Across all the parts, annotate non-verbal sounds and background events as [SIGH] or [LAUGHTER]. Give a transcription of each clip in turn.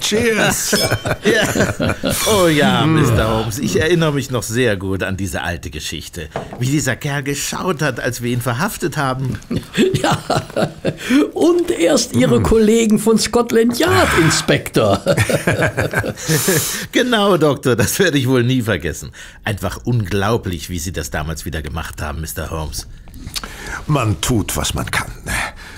Cheers! [LAUGHS] Ja. Oh ja, Mr. Holmes, ich erinnere mich noch sehr gut an diese alte Geschichte. Wie dieser Kerl geschaut hat, als wir ihn verhaftet haben. [LAUGHS] Ja, und erst Ihre Kollegen von Scotland Yard, [LAUGHS] Inspektor. Genau, Doktor, das werde ich wohl nie vergessen. Einfach unglaublich, wie Sie das damals wieder gemacht haben, Mr. Holmes. Man tut, was man kann.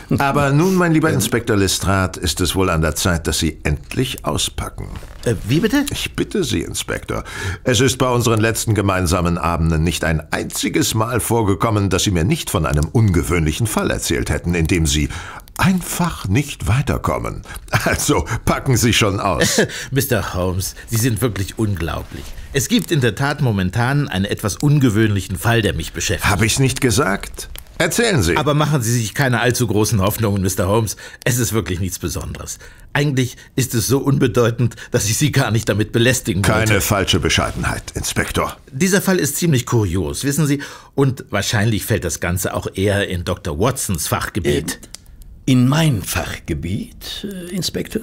[LAUGHS] Aber nun, mein lieber Inspektor Lestrade, ist es wohl an der Zeit, dass Sie endlich auspacken. Äh, wie bitte? Ich bitte Sie, Inspektor. Es ist bei unseren letzten gemeinsamen Abenden nicht ein einziges Mal vorgekommen, dass Sie mir nicht von einem ungewöhnlichen Fall erzählt hätten, in dem Sie einfach nicht weiterkommen. Also packen Sie schon aus. [LAUGHS] Mr. Holmes, Sie sind wirklich unglaublich. Es gibt in der Tat momentan einen etwas ungewöhnlichen Fall, der mich beschäftigt. Habe ich's nicht gesagt? Erzählen Sie. Aber machen Sie sich keine allzu großen Hoffnungen, Mr. Holmes. Es ist wirklich nichts Besonderes. Eigentlich ist es so unbedeutend, dass ich Sie gar nicht damit belästigen Keine wollte. falsche Bescheidenheit, Inspektor. Dieser Fall ist ziemlich kurios, wissen Sie? Und wahrscheinlich fällt das Ganze auch eher in Dr. Watsons Fachgebiet. In mein Fachgebiet, äh, Inspektor?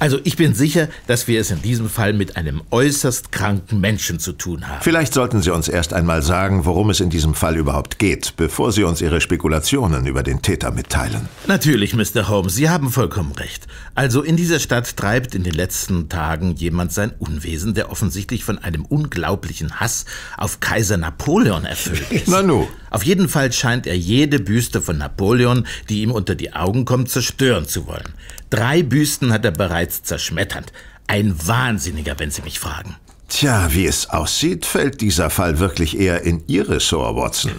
Also ich bin sicher, dass wir es in diesem Fall mit einem äußerst kranken Menschen zu tun haben. Vielleicht sollten Sie uns erst einmal sagen, worum es in diesem Fall überhaupt geht, bevor Sie uns Ihre Spekulationen über den Täter mitteilen. Natürlich, Mr. Holmes, Sie haben vollkommen recht. Also in dieser Stadt treibt in den letzten Tagen jemand sein Unwesen, der offensichtlich von einem unglaublichen Hass auf Kaiser Napoleon erfüllt [LAUGHS] ist. Nanu. Auf jeden Fall scheint er jede Büste von Napoleon, die ihm unter die Augen kommt, zerstören zu wollen. Drei Büsten hat er bereits zerschmettert. Ein Wahnsinniger, wenn Sie mich fragen. Tja, wie es aussieht, fällt dieser Fall wirklich eher in Ihr Ressort, Watson.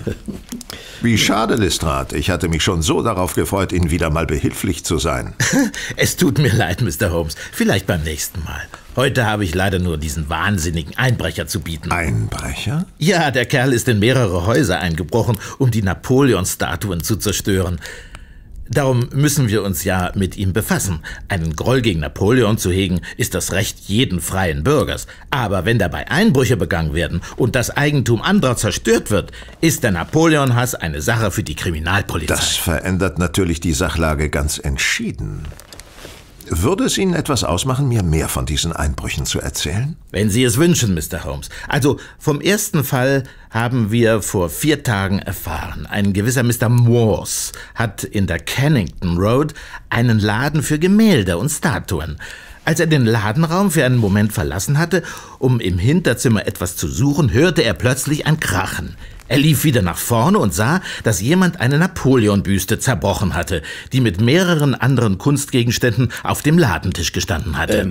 Wie schade, Lestrade. Ich hatte mich schon so darauf gefreut, Ihnen wieder mal behilflich zu sein. [LAUGHS] Es tut mir leid, Mr. Holmes. Vielleicht beim nächsten Mal. Heute habe ich leider nur diesen wahnsinnigen Einbrecher zu bieten. Einbrecher? Ja, der Kerl ist in mehrere Häuser eingebrochen, um die Napoleon-Statuen zu zerstören. Darum müssen wir uns ja mit ihm befassen. Einen Groll gegen Napoleon zu hegen, ist das Recht jeden freien Bürgers. Aber wenn dabei Einbrüche begangen werden und das Eigentum anderer zerstört wird, ist der Napoleon-Hass eine Sache für die Kriminalpolizei. Das verändert natürlich die Sachlage ganz entschieden. Würde es Ihnen etwas ausmachen, mir mehr von diesen Einbrüchen zu erzählen? Wenn Sie es wünschen, Mr. Holmes. Also vom ersten Fall haben wir vor vier Tagen erfahren. Ein gewisser Mr. Morse hat in der Kennington Road einen Laden für Gemälde und Statuen. Als er den Ladenraum für einen Moment verlassen hatte, um im Hinterzimmer etwas zu suchen, hörte er plötzlich ein Krachen. Er lief wieder nach vorne und sah, dass jemand eine Napoleon-Büste zerbrochen hatte, die mit mehreren anderen Kunstgegenständen auf dem Ladentisch gestanden hatte.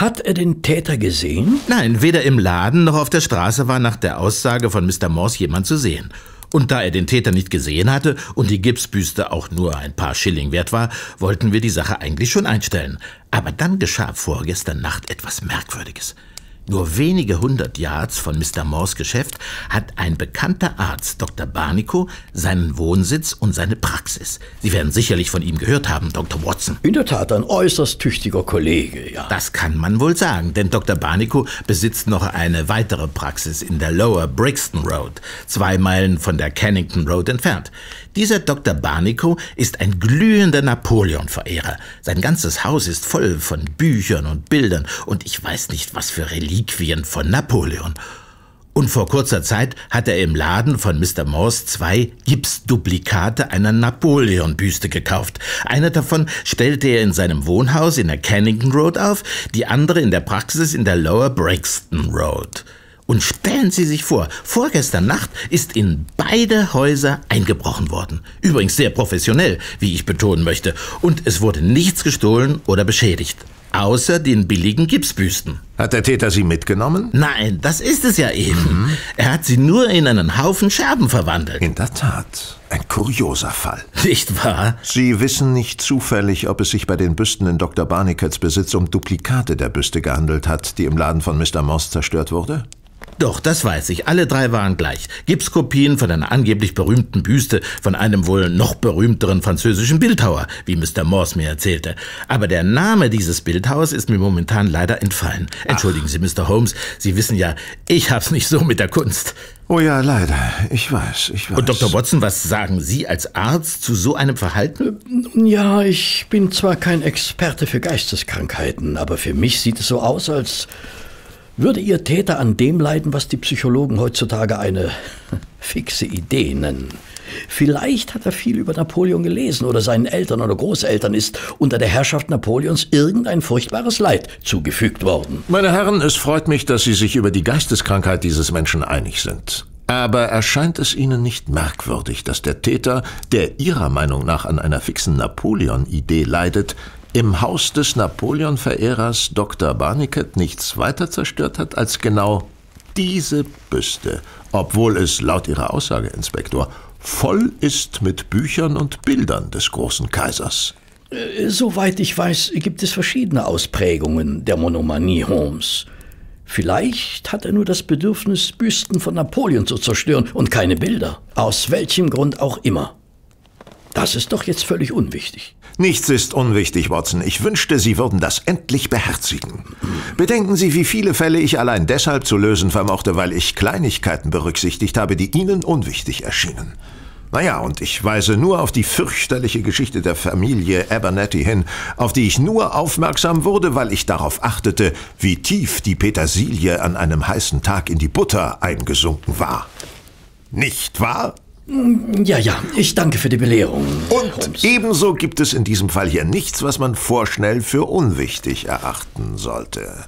Hat er den Täter gesehen? Nein, weder im Laden noch auf der Straße war nach der Aussage von Mr. Morse jemand zu sehen. Und da er den Täter nicht gesehen hatte und die Gipsbüste auch nur ein paar Schilling wert war, wollten wir die Sache eigentlich schon einstellen. Aber dann geschah vorgestern Nacht etwas Merkwürdiges. Nur wenige hundert Yards von Mr. Moores Geschäft hat ein bekannter Arzt, Dr. Barnico, seinen Wohnsitz und seine Praxis. Sie werden sicherlich von ihm gehört haben, Dr. Watson. In der Tat ein äußerst tüchtiger Kollege, ja. Das kann man wohl sagen, denn Dr. Barnico besitzt noch eine weitere Praxis in der Lower Brixton Road, zwei Meilen von der Kennington Road entfernt. Dieser Dr. Barnico ist ein glühender Napoleon-Verehrer. Sein ganzes Haus ist voll von Büchern und Bildern und ich weiß nicht, was für Reliquien von Napoleon. Und vor kurzer Zeit hat er im Laden von Mr. Morse zwei Gipsduplikate einer Napoleon-Büste gekauft. Eine davon stellte er in seinem Wohnhaus in der Kennington Road auf, die andere in der Praxis in der Lower Brixton Road. Und stellen Sie sich vor, vorgestern Nacht ist in beide Häuser eingebrochen worden. Übrigens sehr professionell, wie ich betonen möchte. Und es wurde nichts gestohlen oder beschädigt. Außer den billigen Gipsbüsten. Hat der Täter Sie mitgenommen? Nein, das ist es ja eben. Er hat sie nur in einen Haufen Scherben verwandelt. In der Tat, ein kurioser Fall. Nicht wahr? Sie wissen nicht zufällig, ob es sich bei den Büsten in Dr. Barnicets Besitz um Duplikate der Büste gehandelt hat, die im Laden von Mr. Moss zerstört wurde? Doch, das weiß ich. Alle drei waren gleich. Gipskopien von einer angeblich berühmten Büste von einem wohl noch berühmteren französischen Bildhauer, wie Mr. Morse mir erzählte. Aber der Name dieses Bildhauers ist mir momentan leider entfallen. Entschuldigen Ach. Sie, Mr. Holmes, Sie wissen ja, ich hab's nicht so mit der Kunst. Oh ja, leider. Ich weiß, ich weiß. Und Dr. Watson, was sagen Sie als Arzt zu so einem Verhalten? Ja, ich bin zwar kein Experte für Geisteskrankheiten, aber für mich sieht es so aus, als würde Ihr Täter an dem leiden, was die Psychologen heutzutage eine [LAUGHS] fixe Idee nennen. Vielleicht hat er viel über Napoleon gelesen oder seinen Eltern oder Großeltern ist unter der Herrschaft Napoleons irgendein furchtbares Leid zugefügt worden. Meine Herren, es freut mich, dass Sie sich über die Geisteskrankheit dieses Menschen einig sind. Aber erscheint es Ihnen nicht merkwürdig, dass der Täter, der Ihrer Meinung nach an einer fixen Napoleon-Idee leidet, im Haus des Napoleon-Verehrers Dr. Barniket nichts weiter zerstört hat als genau diese Büste, obwohl es laut Ihrer Aussage, Inspektor, voll ist mit Büchern und Bildern des großen Kaisers. Äh, soweit ich weiß, gibt es verschiedene Ausprägungen der Monomanie Holmes. Vielleicht hat er nur das Bedürfnis, Büsten von Napoleon zu zerstören und keine Bilder. Aus welchem Grund auch immer. Das ist doch jetzt völlig unwichtig. Nichts ist unwichtig, Watson. Ich wünschte, Sie würden das endlich beherzigen. Bedenken Sie, wie viele Fälle ich allein deshalb zu lösen vermochte, weil ich Kleinigkeiten berücksichtigt habe, die Ihnen unwichtig erschienen. Naja, und ich weise nur auf die fürchterliche Geschichte der Familie Abernethy hin, auf die ich nur aufmerksam wurde, weil ich darauf achtete, wie tief die Petersilie an einem heißen Tag in die Butter eingesunken war. Nicht wahr? Ja, ja, ich danke für die Belehrung. Und Holmes. ebenso gibt es in diesem Fall hier nichts, was man vorschnell für unwichtig erachten sollte.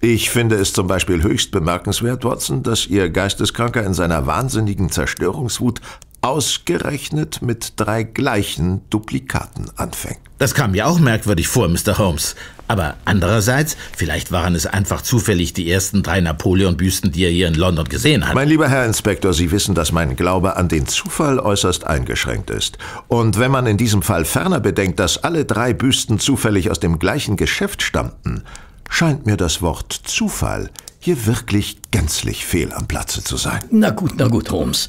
Ich finde es zum Beispiel höchst bemerkenswert, Watson, dass Ihr Geisteskranker in seiner wahnsinnigen Zerstörungswut ausgerechnet mit drei gleichen Duplikaten anfängt. Das kam mir auch merkwürdig vor, Mr. Holmes. Aber andererseits, vielleicht waren es einfach zufällig die ersten drei Napoleon-Büsten, die er hier in London gesehen hat. Mein lieber Herr Inspektor, Sie wissen, dass mein Glaube an den Zufall äußerst eingeschränkt ist. Und wenn man in diesem Fall ferner bedenkt, dass alle drei Büsten zufällig aus dem gleichen Geschäft stammten, scheint mir das Wort Zufall hier wirklich gänzlich fehl am Platze zu sein. Na gut, na gut, Holmes.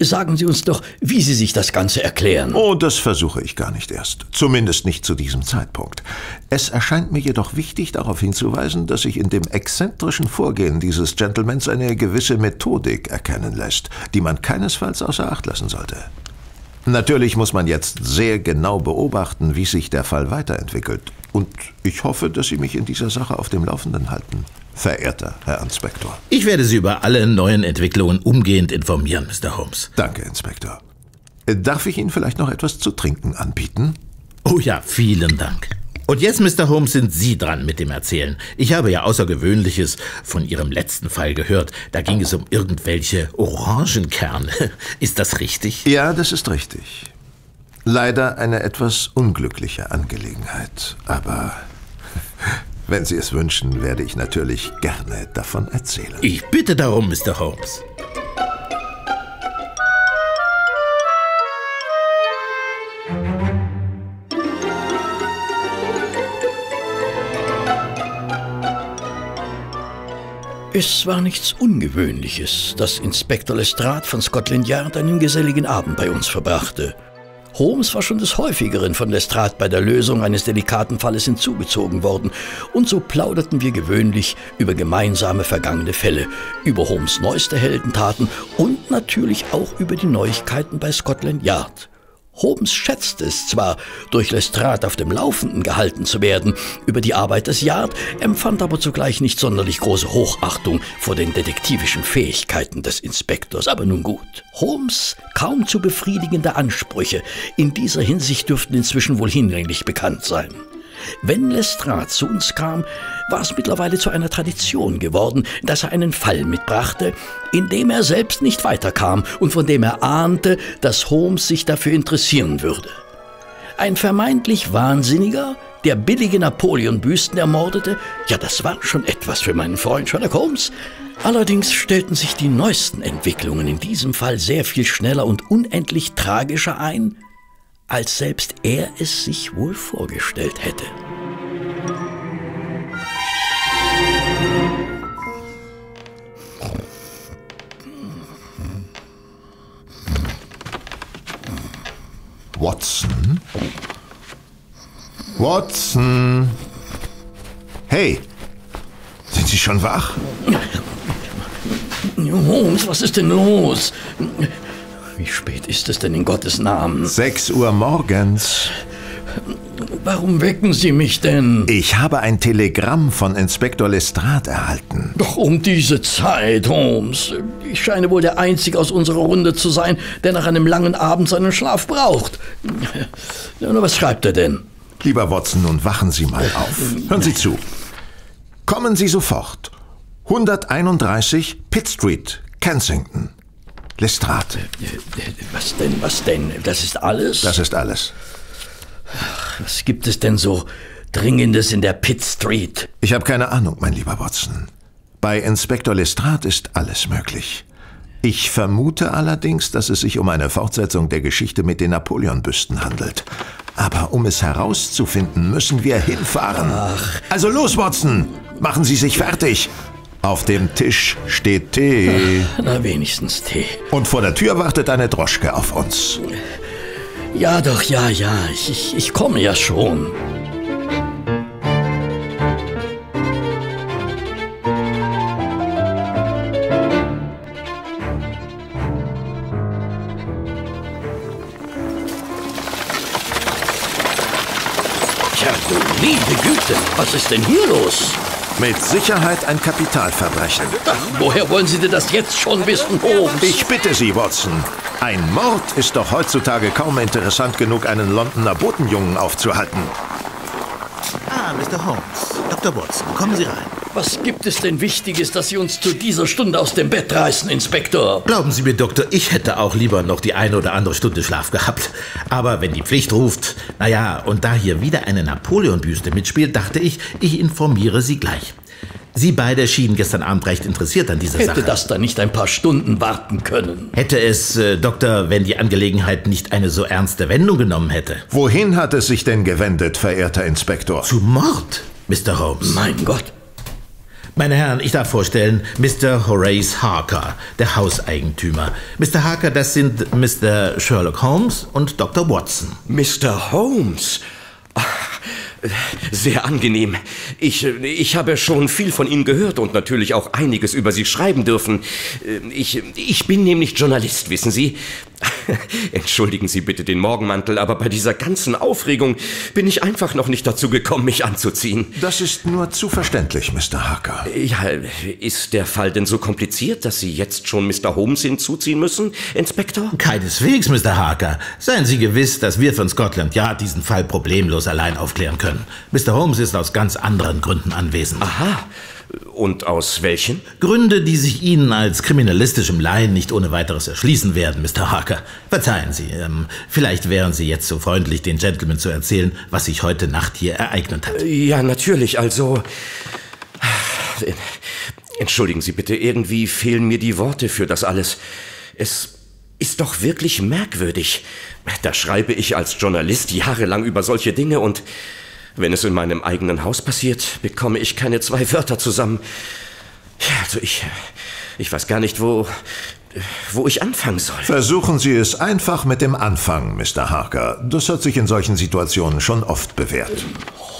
Sagen Sie uns doch, wie Sie sich das Ganze erklären. Oh, das versuche ich gar nicht erst. Zumindest nicht zu diesem Zeitpunkt. Es erscheint mir jedoch wichtig, darauf hinzuweisen, dass sich in dem exzentrischen Vorgehen dieses Gentlemans eine gewisse Methodik erkennen lässt, die man keinesfalls außer Acht lassen sollte. Natürlich muss man jetzt sehr genau beobachten, wie sich der Fall weiterentwickelt. Und ich hoffe, dass Sie mich in dieser Sache auf dem Laufenden halten verehrter Herr Inspektor. Ich werde Sie über alle neuen Entwicklungen umgehend informieren, Mr. Holmes. Danke, Inspektor. Darf ich Ihnen vielleicht noch etwas zu trinken anbieten? Oh ja, vielen Dank. Und jetzt, Mr. Holmes, sind Sie dran mit dem Erzählen. Ich habe ja Außergewöhnliches von Ihrem letzten Fall gehört. Da ging es um irgendwelche Orangenkerne. [LAUGHS] Ist das richtig? Ja, das ist richtig. Leider eine etwas unglückliche Angelegenheit. Aber [LAUGHS] wenn Sie es wünschen, werde ich natürlich gerne davon erzählen. Ich bitte darum, Mr. Holmes. Es war nichts Ungewöhnliches, dass Inspektor Lestrade von Scotland Yard einen geselligen Abend bei uns verbrachte. Holmes war schon des Häufigeren von Lestrade bei der Lösung eines delikaten Falles hinzugezogen worden, und so plauderten wir gewöhnlich über gemeinsame vergangene Fälle, über Holmes neueste Heldentaten und natürlich auch über die Neuigkeiten bei Scotland Yard. Holmes schätzte es zwar, durch Lestrade auf dem Laufenden gehalten zu werden über die Arbeit des Yard, empfand aber zugleich nicht sonderlich große Hochachtung vor den detektivischen Fähigkeiten des Inspektors. Aber nun gut. Holmes kaum zu befriedigende Ansprüche in dieser Hinsicht dürften inzwischen wohl hinlänglich bekannt sein. Wenn Lestrade zu uns kam, war es mittlerweile zu einer Tradition geworden, dass er einen Fall mitbrachte, in dem er selbst nicht weiterkam und von dem er ahnte, dass Holmes sich dafür interessieren würde. Ein vermeintlich Wahnsinniger, der billige Napoleon-Büsten ermordete, ja, das war schon etwas für meinen Freund Sherlock Holmes. Allerdings stellten sich die neuesten Entwicklungen in diesem Fall sehr viel schneller und unendlich tragischer ein, als selbst er es sich wohl vorgestellt hätte. Watson? Watson? Hey, sind Sie schon wach? Holmes, was ist denn los? Wie spät ist es denn in Gottes Namen? Sechs Uhr morgens. Warum wecken Sie mich denn? Ich habe ein Telegramm von Inspektor Lestrade erhalten. Doch um diese Zeit, Holmes. Ich scheine wohl der Einzige aus unserer Runde zu sein, der nach einem langen Abend seinen Schlaf braucht. [LAUGHS] Na, was schreibt er denn? Lieber Watson, nun wachen Sie mal auf. Hören Sie zu. Kommen Sie sofort. 131 Pitt Street, Kensington. Lestrade. Was denn, was denn? Das ist alles? Das ist alles. Was gibt es denn so Dringendes in der Pitt Street? Ich habe keine Ahnung, mein lieber Watson. Bei Inspektor Lestrade ist alles möglich. Ich vermute allerdings, dass es sich um eine Fortsetzung der Geschichte mit den Napoleonbüsten handelt. Aber um es herauszufinden, müssen wir hinfahren. Ach. Also los, Watson! Machen Sie sich fertig! Auf dem Tisch steht Tee. Ach, [LAUGHS] na, wenigstens Tee. Und vor der Tür wartet eine Droschke auf uns. Ja, doch, ja, ja. Ich, ich, ich komme ja schon. Tja, du liebe Güte, was ist denn hier los? Mit Sicherheit ein Kapitalverbrechen. Ach, woher wollen Sie denn das jetzt schon wissen, Holmes? Ich bitte Sie, Watson. Ein Mord ist doch heutzutage kaum interessant genug, einen Londoner Botenjungen aufzuhalten. Ah, Mr. Holmes. Dr. Watson, kommen Sie rein. Was gibt es denn Wichtiges, dass Sie uns zu dieser Stunde aus dem Bett reißen, Inspektor? Glauben Sie mir, Doktor, ich hätte auch lieber noch die eine oder andere Stunde Schlaf gehabt. Aber wenn die Pflicht ruft, naja, und da hier wieder eine Napoleon-Büste mitspielt, dachte ich, ich informiere Sie gleich. Sie beide schienen gestern Abend recht interessiert an dieser Hätte Sache. das da nicht ein paar Stunden warten können? Hätte es, äh, Doktor, wenn die Angelegenheit nicht eine so ernste Wendung genommen hätte? Wohin hat es sich denn gewendet, verehrter Inspektor? Zu Mord, Mr. Holmes. Mein Gott. Meine Herren, ich darf vorstellen, Mr. Horace Harker, der Hauseigentümer. Mr. Harker, das sind Mr. Sherlock Holmes und Dr. Watson. Mr. Holmes. Sehr angenehm. Ich, ich habe schon viel von Ihnen gehört und natürlich auch einiges über Sie schreiben dürfen. Äh, Ich, ich bin nämlich Journalist, wissen Sie. [LAUGHS] Entschuldigen Sie bitte den Morgenmantel, aber bei dieser ganzen Aufregung bin ich einfach noch nicht dazu gekommen, mich anzuziehen. Das ist nur zu verständlich, Mr. Harker. Ja, ist der Fall denn so kompliziert, dass Sie jetzt schon Mr. Holmes hinzuziehen müssen, Inspektor? Keineswegs, Mr. Harker. Seien Sie gewiss, dass wir von Scotland Yard diesen Fall problemlos allein aufklären können. Mr. Holmes ist aus ganz anderen Gründen anwesend. Aha. Und aus welchen? Gründe, die sich Ihnen als kriminalistischem Laien nicht ohne weiteres erschließen werden, Mr. Harker. Verzeihen Sie, ähm, vielleicht wären Sie jetzt so freundlich, den Gentleman zu erzählen, was sich heute Nacht hier ereignet hat. Ja, natürlich, also. Entschuldigen Sie bitte, irgendwie fehlen mir die Worte für das alles. Es ist doch wirklich merkwürdig. Da schreibe ich als Journalist jahrelang über solche Dinge und wenn es in meinem eigenen Haus passiert, bekomme ich keine zwei Wörter zusammen. Ja, also ich. Ich weiß gar nicht, wo. wo ich anfangen soll. Versuchen Sie es einfach mit dem Anfang, Mr. Harker. Das hat sich in solchen Situationen schon oft bewährt.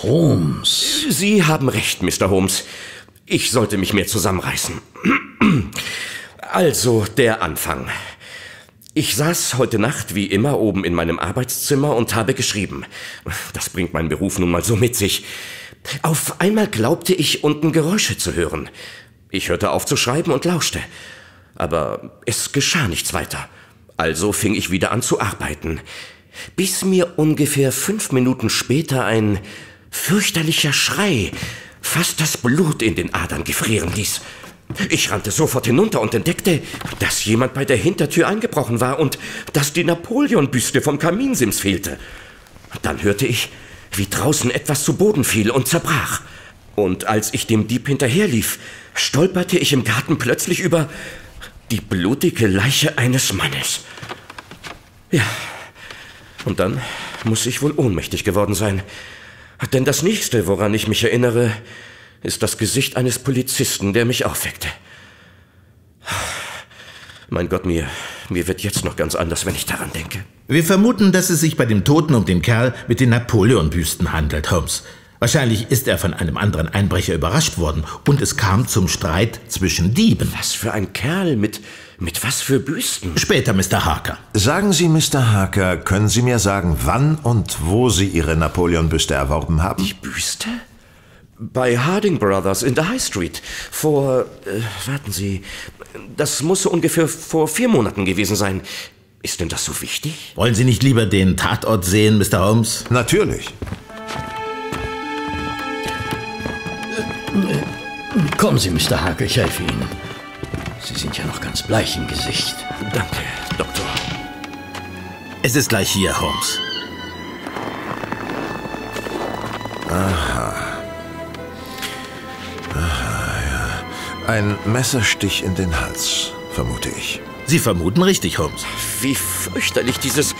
Holmes. Sie haben recht, Mr. Holmes. Ich sollte mich mehr zusammenreißen. Also, der Anfang. Ich saß heute Nacht wie immer oben in meinem Arbeitszimmer und habe geschrieben. Das bringt mein Beruf nun mal so mit sich. Auf einmal glaubte ich, unten Geräusche zu hören. Ich hörte auf zu schreiben und lauschte. Aber es geschah nichts weiter. Also fing ich wieder an zu arbeiten. Bis mir ungefähr fünf Minuten später ein fürchterlicher Schrei fast das Blut in den Adern gefrieren ließ. Ich rannte sofort hinunter und entdeckte, dass jemand bei der Hintertür eingebrochen war und dass die Napoleon-Büste vom Kaminsims fehlte. Dann hörte ich, wie draußen etwas zu Boden fiel und zerbrach. Und als ich dem Dieb hinterherlief, stolperte ich im Garten plötzlich über die blutige Leiche eines Mannes. Ja, und dann muss ich wohl ohnmächtig geworden sein. Denn das nächste, woran ich mich erinnere, ist das Gesicht eines Polizisten, der mich aufweckte. Mein Gott, mir, Mir wird jetzt noch ganz anders, wenn ich daran denke. Wir vermuten, dass es sich bei dem Toten um den Kerl mit den Napoleon-Büsten handelt, Holmes. Wahrscheinlich ist er von einem anderen Einbrecher überrascht worden und es kam zum Streit zwischen Dieben. Was für ein Kerl mit, mit was für Büsten? Später, Mr. Harker. Sagen Sie, Mr. Harker, können Sie mir sagen, wann und wo Sie Ihre Napoleon-Büste erworben haben? Die Büste? Bei Harding Brothers in der High Street. Vor, äh, warten Sie, das muss so ungefähr vor vier Monaten gewesen sein. Ist denn das so wichtig? Wollen Sie nicht lieber den Tatort sehen, Mr. Holmes? Natürlich. Kommen Sie, Mr. Harker, ich helfe Ihnen. Sie sind ja noch ganz bleich im Gesicht. Danke, Doktor. Es ist gleich hier, Holmes. Ein Messerstich in den Hals, vermute ich. Sie vermuten richtig, Holmes. Wie fürchterlich dieses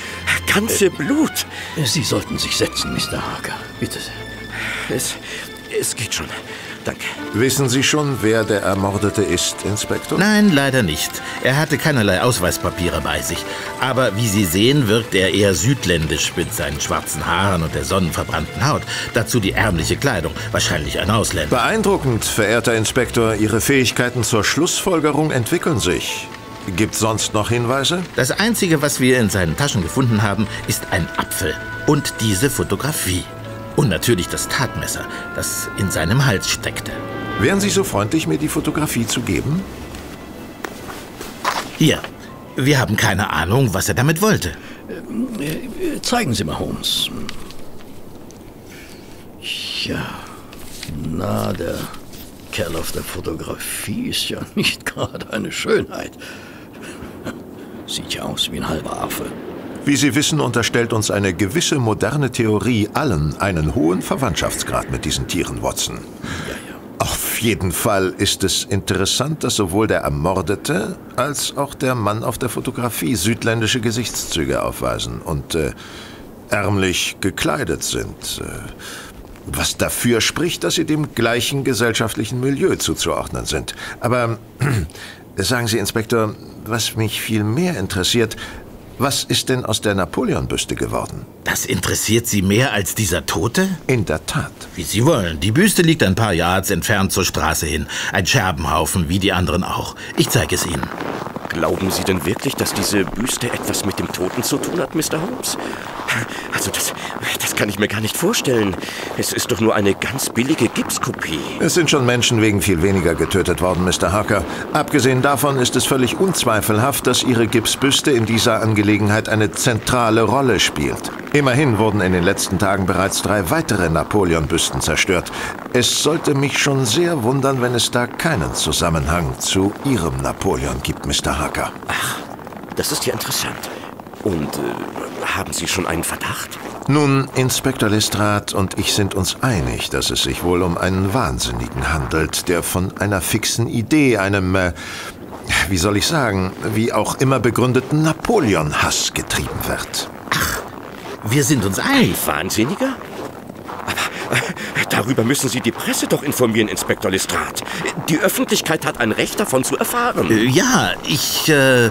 ganze Blut. Sie sollten sich setzen, Mr. Harker. Bitte sehr. Es, es geht schon. Danke. Wissen Sie schon, wer der Ermordete ist, Inspektor? Nein, leider nicht. Er hatte keinerlei Ausweispapiere bei sich. Aber wie Sie sehen, wirkt er eher südländisch mit seinen schwarzen Haaren und der sonnenverbrannten Haut. Dazu die ärmliche Kleidung. Wahrscheinlich ein Ausländer. Beeindruckend, verehrter Inspektor. Ihre Fähigkeiten zur Schlussfolgerung entwickeln sich. Gibt's sonst noch Hinweise? Das Einzige, was wir in seinen Taschen gefunden haben, ist ein Apfel und diese Fotografie. Und natürlich das Tatmesser, das in seinem Hals steckte. Wären Sie so freundlich, mir die Fotografie zu geben? Hier, wir haben keine Ahnung, was er damit wollte. Zeigen Sie mal, Holmes. Ja, na, der Kerl auf der Fotografie ist ja [LAUGHS] nicht gerade eine Schönheit. Sieht ja aus wie ein halber Affe. Wie Sie wissen, unterstellt uns eine gewisse moderne Theorie allen einen hohen Verwandtschaftsgrad mit diesen Tieren, Watson. Auf jeden Fall ist es interessant, dass sowohl der Ermordete als auch der Mann auf der Fotografie südländische Gesichtszüge aufweisen und äh, ärmlich gekleidet sind. Äh, was dafür spricht, dass sie dem gleichen gesellschaftlichen Milieu zuzuordnen sind. Aber äh, [CLEARS THROAT] sagen Sie, Inspektor, was mich viel mehr interessiert, was ist denn aus der Napoleon-Büste geworden? Das interessiert Sie mehr als dieser Tote? In der Tat. Wie Sie wollen. Die Büste liegt ein paar Yards entfernt zur Straße hin. Ein Scherbenhaufen, wie die anderen auch. Ich zeige es Ihnen. Glauben Sie denn wirklich, dass diese Büste etwas mit dem Toten zu tun hat, Mr. Holmes? Also das, das kann ich mir gar nicht vorstellen. Es ist doch nur eine ganz billige Gipskopie. Es sind schon Menschen wegen viel weniger getötet worden, Mr. Harker. Abgesehen davon ist es völlig unzweifelhaft, dass Ihre Gipsbüste in dieser Angelegenheit eine zentrale Rolle spielt. Immerhin wurden in den letzten Tagen bereits drei weitere Napoleon-Büsten zerstört. Es sollte mich schon sehr wundern, wenn es da keinen Zusammenhang zu Ihrem Napoleon gibt, Mr. Harker. Das ist ja interessant. Und äh, haben Sie schon einen Verdacht? Nun, Inspektor Lestrade und ich sind uns einig, dass es sich wohl um einen Wahnsinnigen handelt, der von einer fixen Idee, einem, äh, wie soll ich sagen, wie auch immer begründeten Napoleon-Hass getrieben wird. Wir sind uns einig. Wahnsinniger? Aber äh, darüber müssen Sie die Presse doch informieren, Inspektor Lestrade. Die Öffentlichkeit hat ein Recht davon zu erfahren. Äh, Ja, ich. Äh,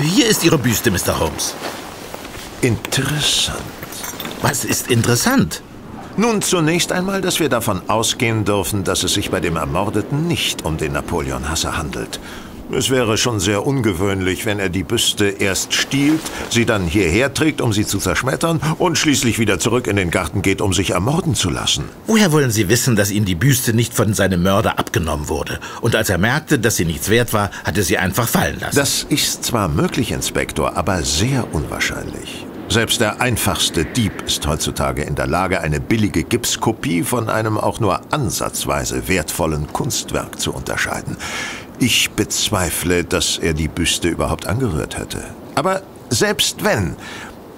hier ist Ihre Büste, Mr. Holmes. Interessant. Was ist interessant? Nun zunächst einmal, dass wir davon ausgehen dürfen, dass es sich bei dem Ermordeten nicht um den Napoleon-Hasser handelt. Es wäre schon sehr ungewöhnlich, wenn er die Büste erst stiehlt, sie dann hierher trägt, um sie zu zerschmettern und schließlich wieder zurück in den Garten geht, um sich ermorden zu lassen. Woher wollen Sie wissen, dass ihm die Büste nicht von seinem Mörder abgenommen wurde? Und als er merkte, dass sie nichts wert war, hat er sie einfach fallen lassen. Das ist zwar möglich, Inspektor, aber sehr unwahrscheinlich. Selbst der einfachste Dieb ist heutzutage in der Lage, eine billige Gipskopie von einem auch nur ansatzweise wertvollen Kunstwerk zu unterscheiden. Ich bezweifle, dass er die Büste überhaupt angerührt hätte. Aber selbst wenn,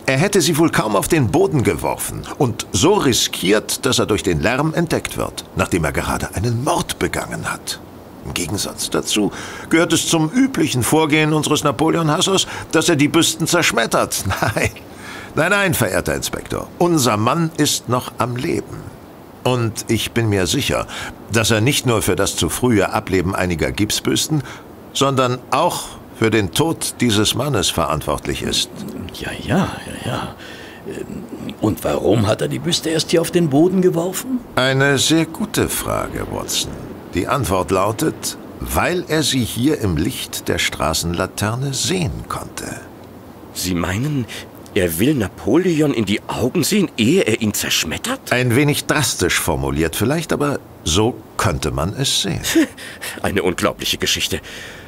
er hätte sie wohl kaum auf den Boden geworfen und so riskiert, dass er durch den Lärm entdeckt wird, nachdem er gerade einen Mord begangen hat. Im Gegensatz dazu gehört es zum üblichen Vorgehen unseres Napoleon-Hassers, dass er die Büsten zerschmettert. [LAUGHS] Nein, nein, nein, verehrter Inspektor, unser Mann ist noch am Leben. Und ich bin mir sicher, dass er nicht nur für das zu frühe Ableben einiger Gipsbüsten, sondern auch für den Tod dieses Mannes verantwortlich ist. Ja, ja, ja, ja. Und warum hat er die Büste erst hier auf den Boden geworfen? Eine sehr gute Frage, Watson. Die Antwort lautet, weil er sie hier im Licht der Straßenlaterne sehen konnte. Sie meinen, er will Napoleon in die Augen sehen, ehe er ihn zerschmettert? Ein wenig drastisch formuliert vielleicht, aber so könnte man es sehen. [LAUGHS] Eine unglaubliche Geschichte.